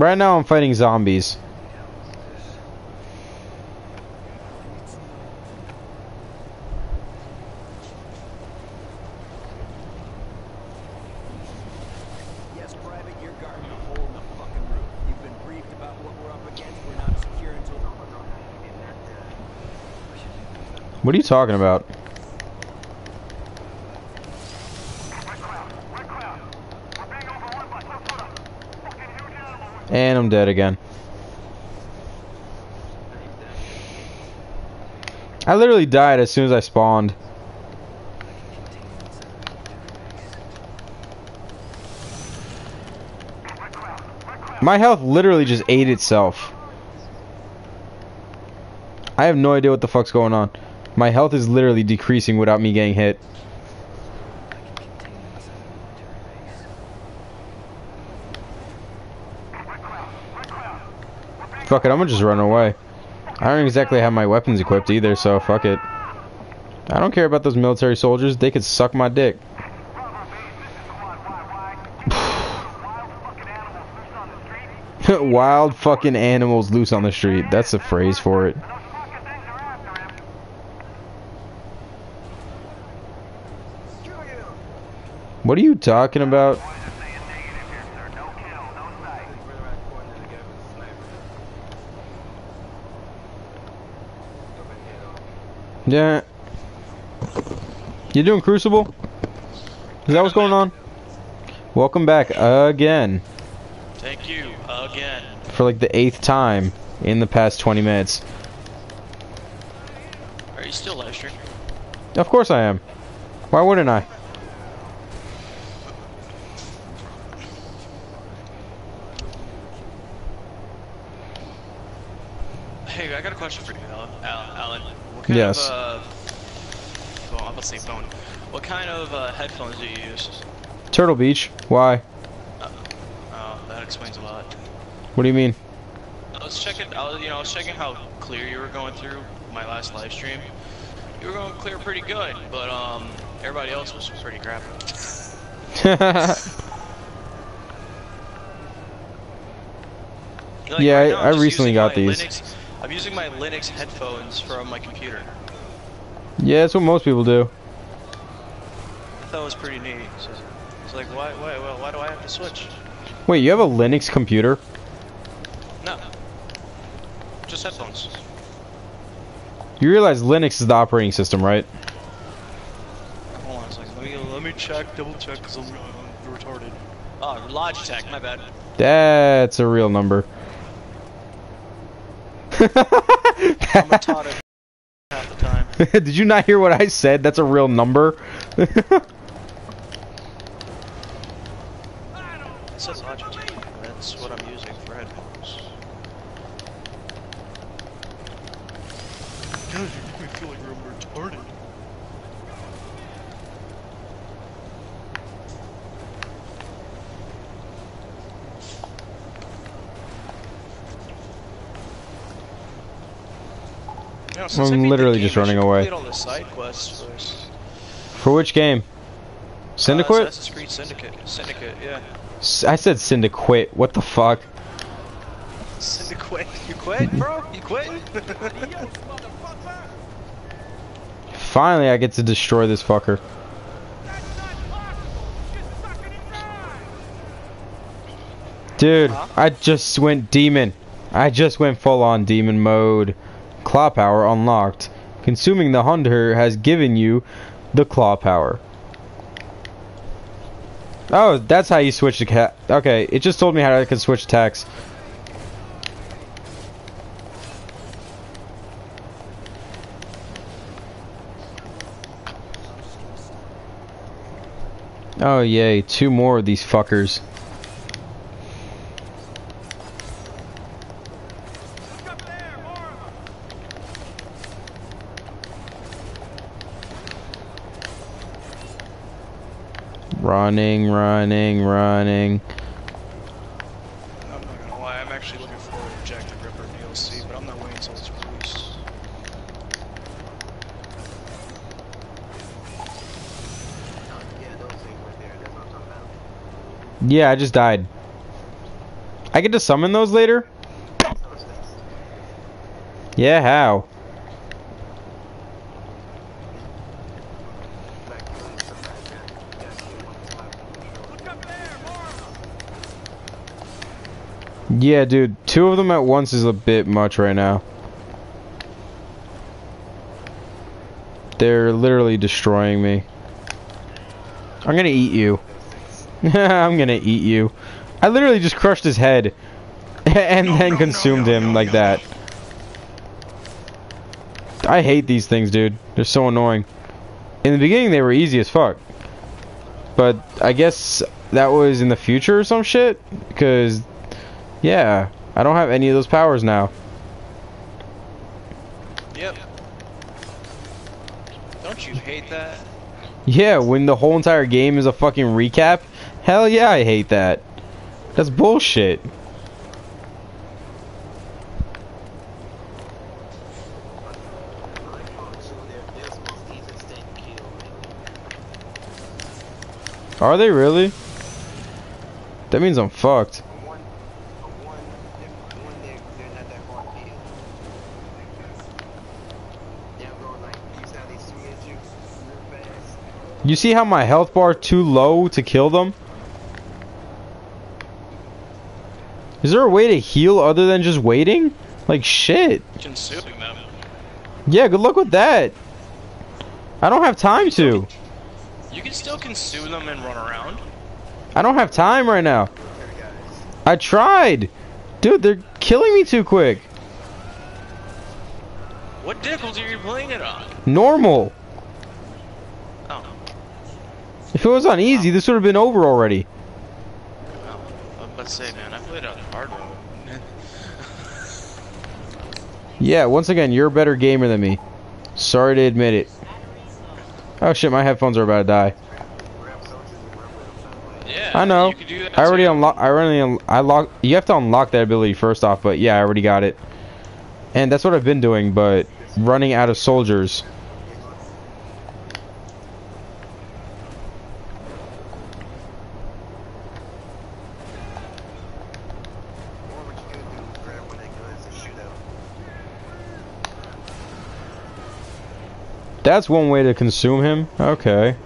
Right now, I'm fighting zombies. Yes, Private, you're guarding a hole in the fucking roof. You've been briefed about what we're up against. We're not secure until... What are you talking about? And I'm dead again. I literally died as soon as I spawned. My health literally just ate itself. I have no idea what the fuck's going on. My health is literally decreasing without me getting hit. Fuck it, I'm gonna just run away. I don't exactly have my weapons equipped either, so fuck it. I don't care about those military soldiers. They could suck my dick. Wild fucking animals loose on the street. That's the phrase for it. What are you talking about? Yeah. You doing Crucible? Is that what's going on? Welcome back again Thank you again. for like the eighth time in the past 20 minutes. Are you still live streaming? Of course I am. Why wouldn't I? Hey, I got a question for you, Allen. Al- Allen. What kind Yes. of, uh, well, I'm about to say phone. What kind of uh, headphones do you use? Turtle Beach. Why? Oh, that explains a lot. What do you mean? I was checking, I was, you know, I was checking how clear you were going through my last live stream. You were going clear pretty good, but um, everybody else was pretty crappy. Like, Yeah, I- now I'm I recently got these. Linux, I'm using my Linux headphones from my computer. yeah, that's what most people do. I thought was pretty neat. So it's like, why, why, why, why do I have to switch? Wait, you have a Linux computer? No, just headphones. You realize Linux is the operating system, right? Hold on a second. Let me let me check, double check, because I'm, I'm retarded. Oh, Logitech. My bad. That's a real number. I'm retarded half the time. Did you not hear what I said? That's a real number. It says Logitech. That's what I'm using for headphones. Guys, you make me feel like I'm retarded. You since I I'm literally just running away. all the side quests first. For which game? Uh, Syndicate? Creed Syndicate. Syndicate, yeah. S- I said Syndicate. What the fuck? Syndicate. You quit, bro? You quitting? Finally, I get to destroy this fucker. Dude, I just went demon. I just went full on demon mode. Claw power unlocked. Consuming the hunter has given you the claw power. Oh, that's how you switch the cat. Okay, it just told me how I could switch attacks. Oh yay, two more of these fuckers. Running, running, running. I'm not gonna lie, I'm actually looking forward to Jack the Ripper DLC, but I'm not waiting until it's released. Yeah, I just died. I get to summon those later? Yeah, how? Yeah, dude, two of them at once is a bit much right now. They're literally destroying me. I'm gonna eat you. I'm gonna eat you. I literally just crushed his head and then consumed him like that. I hate these things, dude. They're so annoying. In the beginning, they were easy as fuck. But I guess that was in the future or some shit. Because, yeah, I don't have any of those powers now. Yep. Don't you hate that? Yeah, when the whole entire game is a fucking recap? Hell yeah, I hate that. That's bullshit. Are they really? That means I'm fucked. You see how my health bar too low to kill them? Is there a way to heal other than just waiting? Like shit. Consuming them. Yeah, good luck with that. I don't have time to. You can still consume them and run around. I don't have time right now. I tried. Dude, they're killing me too quick. What difficulty are you playing it on? Normal. If it was on easy, this would have been over already. well, I'm about to say, man, I played on hard mode. Yeah, once again, you're a better gamer than me. Sorry to admit it. Oh shit, my headphones are about to die. yeah, I know. You can do that I already unlocked. I already un I lock. You have to unlock that ability first off, but yeah, I already got it. And that's what I've been doing, but running out of soldiers. That's one way to consume him. Okay.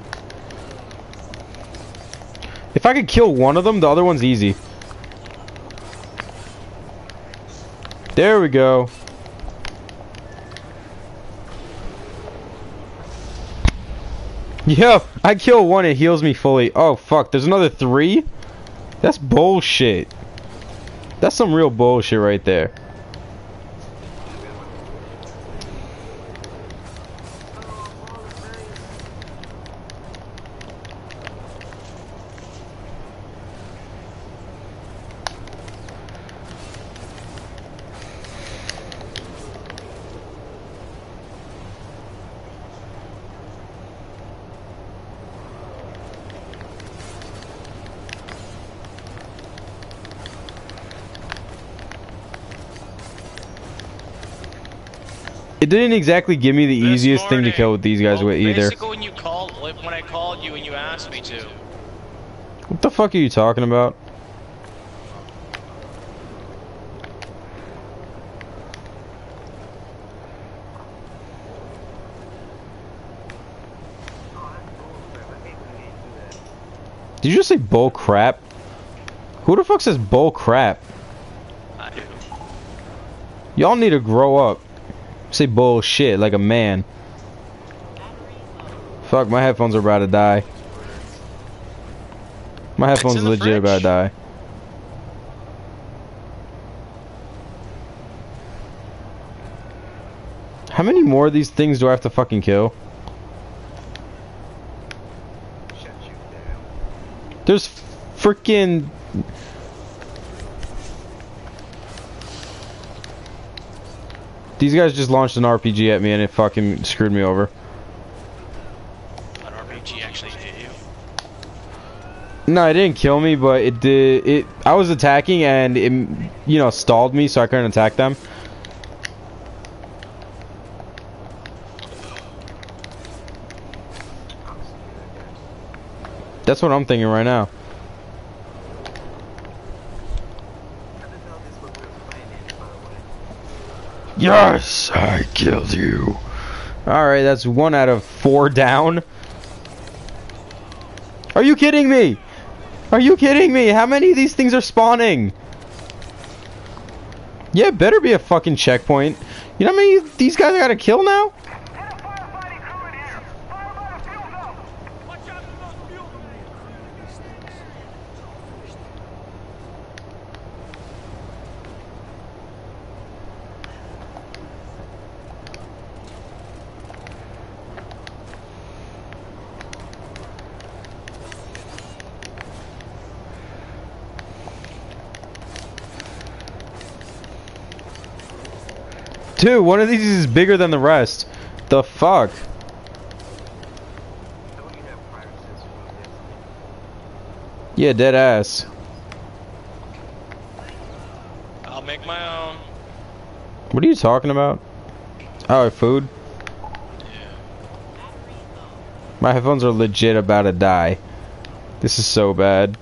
If I could kill one of them, the other one's easy. There we go. Yo, I kill one, it heals me fully. Oh, fuck, there's another three? That's bullshit. That's some real bullshit right there. Didn't exactly give me the This easiest thing to kill with these guys well, with either. When you called, like when I called you and you asked me to. What the fuck are you talking about? Did you just say bull crap? Who the fuck says bull crap? Y'all need to grow up. Say bullshit like a man. Fuck, my headphones are about to die. My headphones in the legit about to die. How many more of these things do I have to fucking kill? There's freaking These guys just launched an RPG at me and it fucking screwed me over. An RPG actually hit you. No, it didn't kill me, but it did. It. I was attacking and it, you know, stalled me, so I couldn't attack them. That's what I'm thinking right now. Yes, I killed you. All right, that's one out of four down. Are you kidding me? Are you kidding me? How many of these things are spawning? Yeah, better be a fucking checkpoint. You know how many these guys I gotta kill now? Get a firefighting crew in here! Fire by the fuel zone! Watch out for those fuel grenades. Dude, one of these is bigger than the rest. The fuck? Yeah, dead ass. I'll make my own. What are you talking about? Oh, food? My headphones are legit about to die. This is so bad.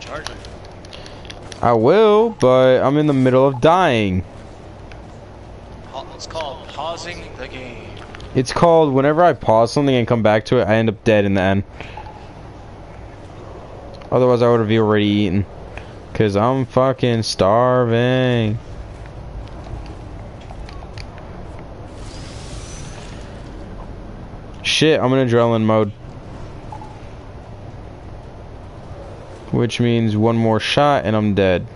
Charge it. I will, but I'm in the middle of dying. It's called pausing the game. It's called whenever I pause something and come back to it, I end up dead in the end. Otherwise, I would have already eaten. Cause I'm fucking starving. Shit, I'm in adrenaline mode. Which means one more shot and I'm dead.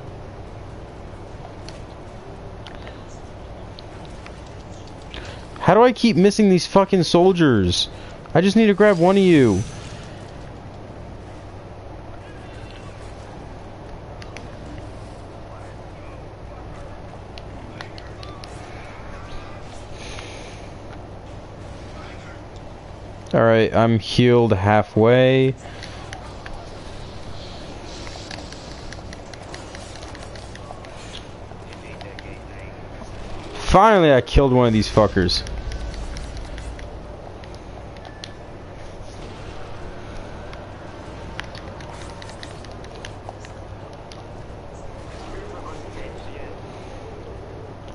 How do I keep missing these fucking soldiers? I just need to grab one of you. Alright, I'm healed halfway. Finally, I killed one of these fuckers.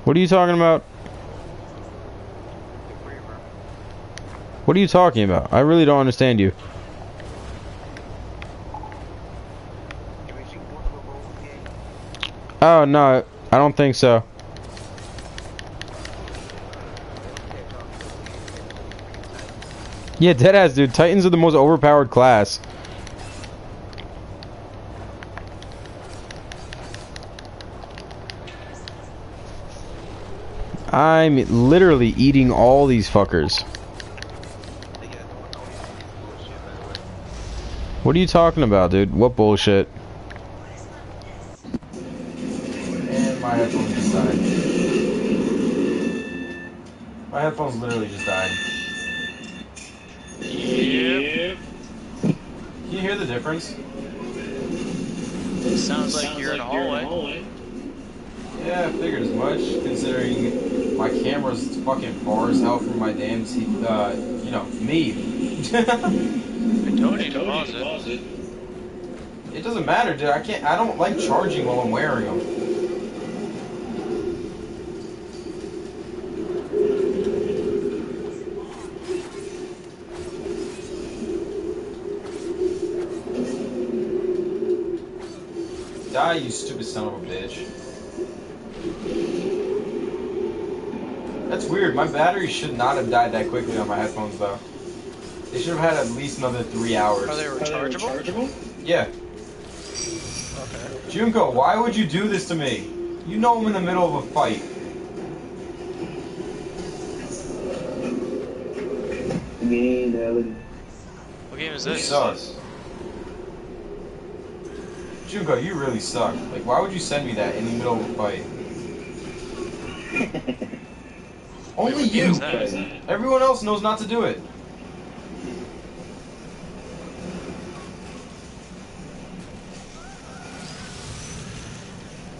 What are you talking about? What are you talking about? I really don't understand you. Oh, no, I don't think so. Yeah, deadass, dude. Titans are the most overpowered class. I'm literally eating all these fuckers. What are you talking about, dude? What bullshit? And my headphones just died. My headphones literally just died. Yep. Can you hear the difference? It sounds like you're in a hallway. Yeah, I figured as much, considering my camera's fucking far as hell from my damn, t- uh, you know, me. I told you to pause it. it doesn't matter, dude. I can't, I don't like charging while I'm wearing them. Die, you stupid son of a bitch. That's weird. My battery should not have died that quickly on my headphones, though. They should have had at least another three hours. Are they rechargeable? Yeah. Okay. Junko, why would you do this to me? You know I'm in the middle of a fight. What game is this? suck. Junko, you really suck. Like, why would you send me that in the middle of a fight? Only you. Everyone else knows not to do it.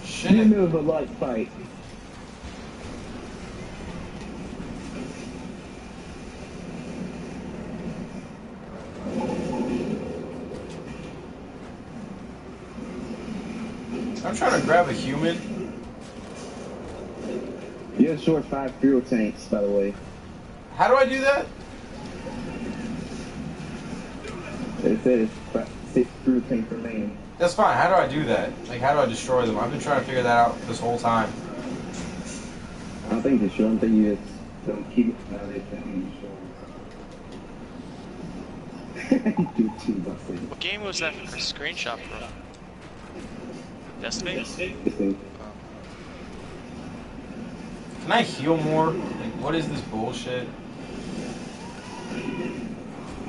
Shit. In the middle of a light fight. I'm trying to grab a human. You're short five fuel tanks, by the way. How do I do that? It says fi- six fuel tanks remaining. That's fine. How do I do that? Like, how do I destroy them? I've been trying to figure that out this whole time. I don't think it's sure. I don't think you just don't keep it. No, they can't do two. What game was that for a screenshot from? Destiny? Can I heal more? Like, what is this bullshit?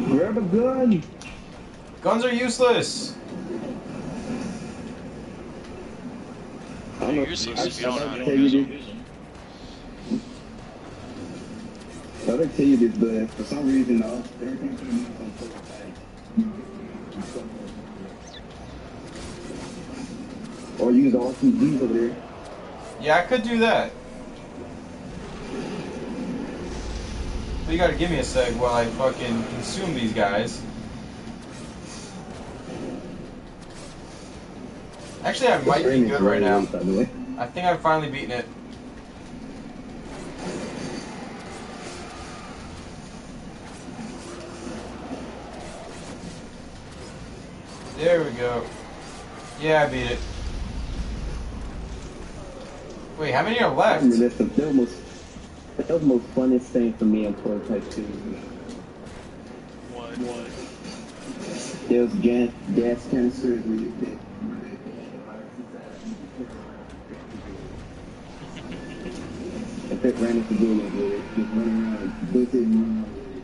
Grab a gun. Guns are useless. I don't know. Useless I, if you don't know I, how to tell you use this. them. I would tell you this, but for some reason, though, everything pretty much on prototype. Or use all two over there. Yeah, I could do that. But you gotta give me a sec while I fucking consume these guys. Actually, I might be good right now. low, By the way. I think I've finally beaten it. There we go. Yeah, I beat it. Wait, how many are left? remember that's the, that most, that was the most funnest thing for me on prototype 2. What? There was gas, gas canisters where you pick. I picked random civilians with it, just running around and booted and running around with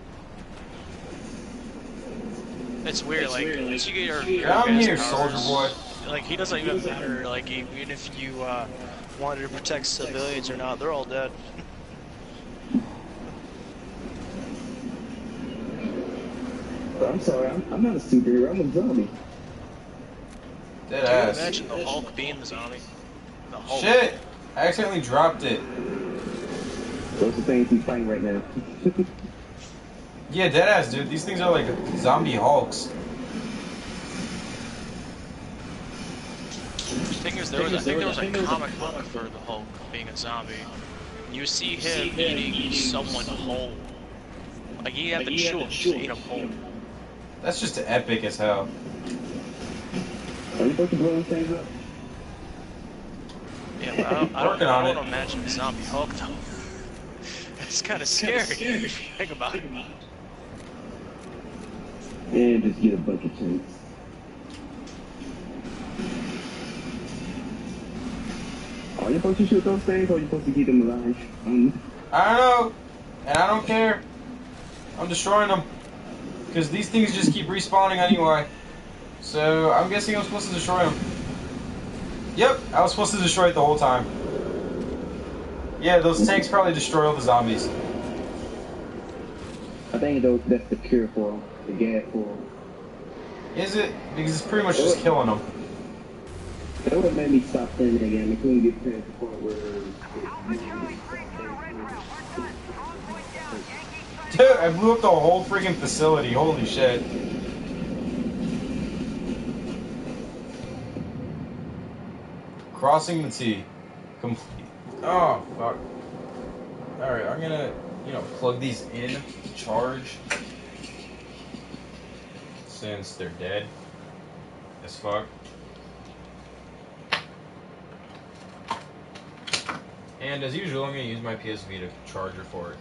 it. It's weird, like, once you get your, your I'm here, powers, soldier boy. Like, he doesn't even matter, like, even if you, uh, wanted to protect civilians or not, they're all dead. I'm sorry, I'm, I'm not a superhero, I'm a zombie. Dead Can you ass. imagine the Hulk being the zombie? The Hulk. Shit! I accidentally dropped it. Those are the things he's fighting right now. Yeah, dead ass, dude. These things are like zombie hulks. Thing is, there was, I think there was a comic book for the Hulk being a zombie. You see him eating someone whole. Like, he had the chance to eat him whole. That's just epic as hell. Are you supposed to blow those things up? Yeah, but I don't, I don't, I don't it. want to imagine a zombie Hulk, though. It's kind of scary if you think about it. And just get a bucket tanks. Are you supposed to shoot those things or are you supposed to keep them alive? Um, I don't know, and I don't care. I'm destroying them because these things just keep respawning anyway. So I'm guessing I'm supposed to destroy them. Yep, I was supposed to destroy it the whole time. Yeah, those tanks probably destroy all the zombies. I think those, that's the cure for 'em, the gas for 'em. Is it? Because it's pretty much just killing them. That would have made me stop playing that game. I couldn't get past the part where. Uh, Dude, I blew up the whole freaking facility. Holy shit. Crossing the T. Complete. Oh, fuck. Alright, I'm gonna, you know, plug these in to charge. Since they're dead. As fuck. And as usual, I'm gonna use my PS Vita charger for it.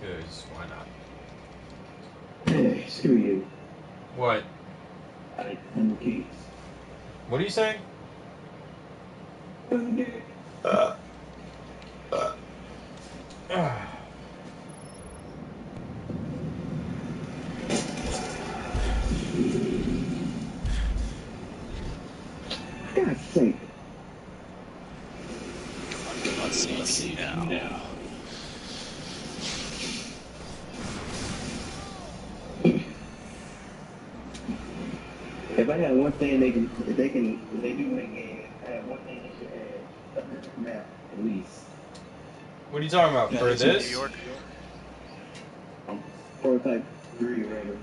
Because why not? Screw you. What? I am the keys. What are you saying? God's sake. Let's see, let's see now. If I had one thing they can, if they can, if they do win a game, I have one thing they should add, map, at least. What are you talking about? For It's in this? New York. Um, Prototype 3 or whatever.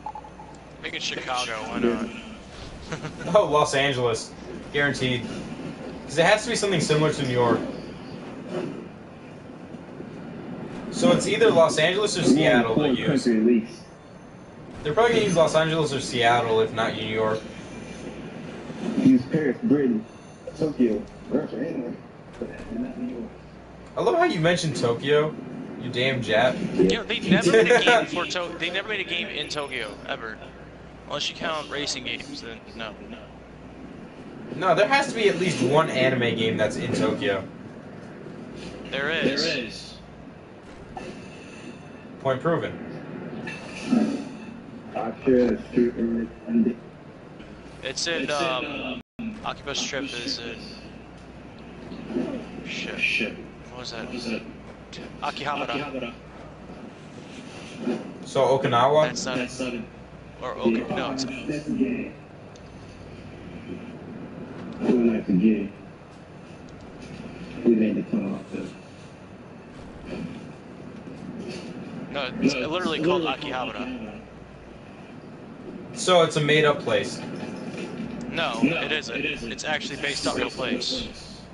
Make it Chicago. Why not? Oh, Los Angeles. Guaranteed. Because it has to be something similar to New York. So it's either Los Angeles or Seattle they Foreign use. country at least. They're probably gonna use Los Angeles or Seattle, if not New York. Use Paris, Britain, Tokyo, Russia, anyway. But not New York. I love how you mentioned Tokyo. You damn Jap. You know, they never made a game for to- They never made a game in Tokyo ever, unless you count racing games. Then no. No, there has to be at least one anime game that's in Tokyo. There is. Point proven. Akira, Street, and and It's in um, Occupus Strip is in. Shit. What was that? Akihabara. So Okinawa. That's not it. Or okay, no, it's That's a game. Doing that again. We made the come off the. No, it's literally called Akihabara. So it's a made up place. No, it isn't. It's actually based on real place.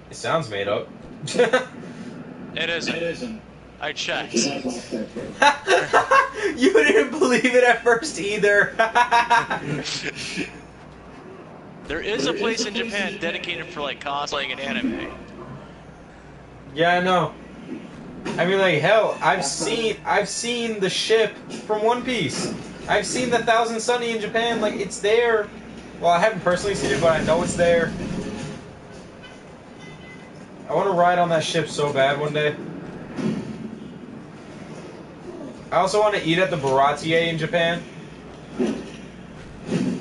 It sounds made up. It isn't. I checked. you didn't believe it at first either. There is a place in Japan dedicated for like cosplaying and anime. yeah, I know. I mean, like hell, I've seen I've seen the ship from One Piece. I've seen the Thousand Sunny in Japan. Like it's there. Well, I haven't personally seen it, but I know it's there. I want to ride on that ship so bad one day. I also want to eat at the Baratie in Japan.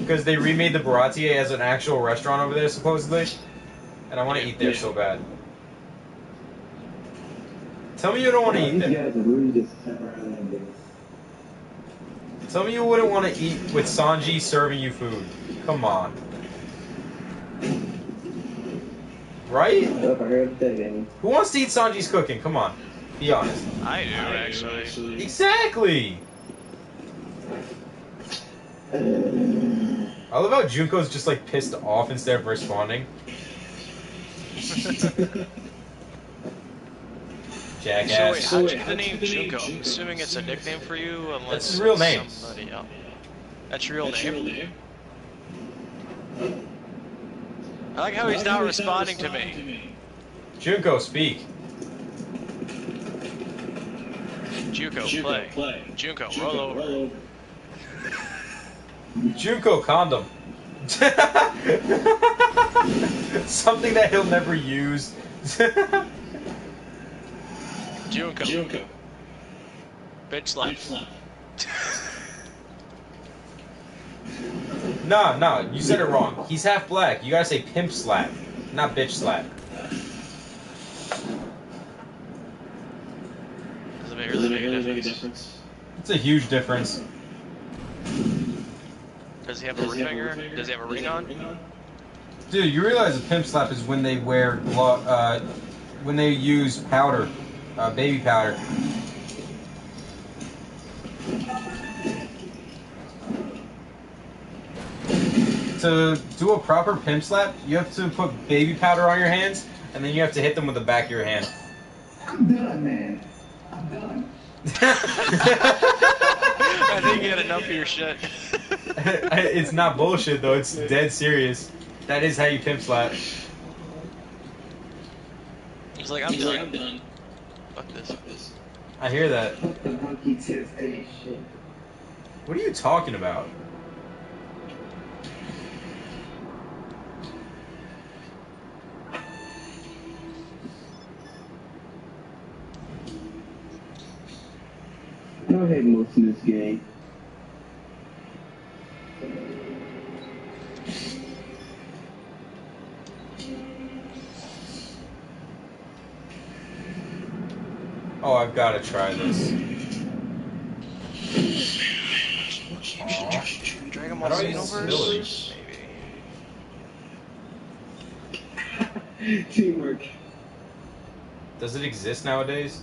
Because they remade the Baratie as an actual restaurant over there, supposedly. And I want to eat there so bad. Tell me you don't want to eat there. guys are really just sat around like this. Tell me you wouldn't want to eat with Sanji serving you food. Come on. Right? I heard that, man. Who wants to eat Sanji's cooking? Come on. Be honest. I do actually. Exactly! I love how Junko's just like pissed off instead of responding. So wait, how'd you get the name Junko? I'm assuming it's a nickname for you, unless That's real name. Somebody else. That's your real name. I like how he's not responding to me. Junko, speak. Junko, play. Junko, roll over. Junko condom. Something that he'll never use. Junko. Bitch slap. Nah, nah, you said it wrong. He's half black. You gotta say pimp slap, not bitch slap. Does it make, really make a difference? It's a huge difference. Does he have a ring finger? Does he have a ring on? Dude, you realize a pimp slap is when they wear glo- uh, when they use powder, uh, baby powder. To do a proper pimp slap, you have to put baby powder on your hands, and then you have to hit them with the back of your hand. I'm done, man. I'm done. I think you had enough of your shit. it's not bullshit though. It's dead serious. That is how you pimp slap. He's like, I'm done. Fuck this. I hear that. Fuck the monkey tits. Hey, shit. What are you talking about? Go ahead, most in this game. Oh, I've got to try this. Dragon Ball do I use ability? Xenoverse? Maybe. Teamwork. Does it exist nowadays?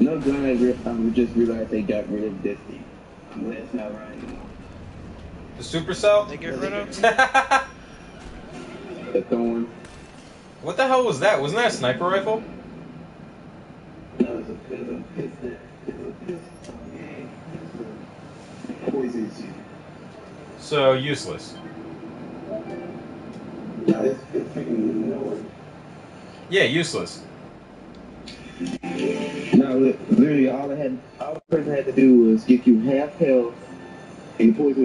No gun I re- um, just realized they got rid of this thing. That's not right anymore. The supercell? They get rid of. The thorn. what the hell was that? Wasn't that a sniper rifle? No, it's a, it's a pistol. It's a pistol. Yeah. Poisons you. So useless. Yeah, it's, it's freaking nowhere. Yeah, useless. No, li- literally all I had, all the person had to do was get you half health, and the poison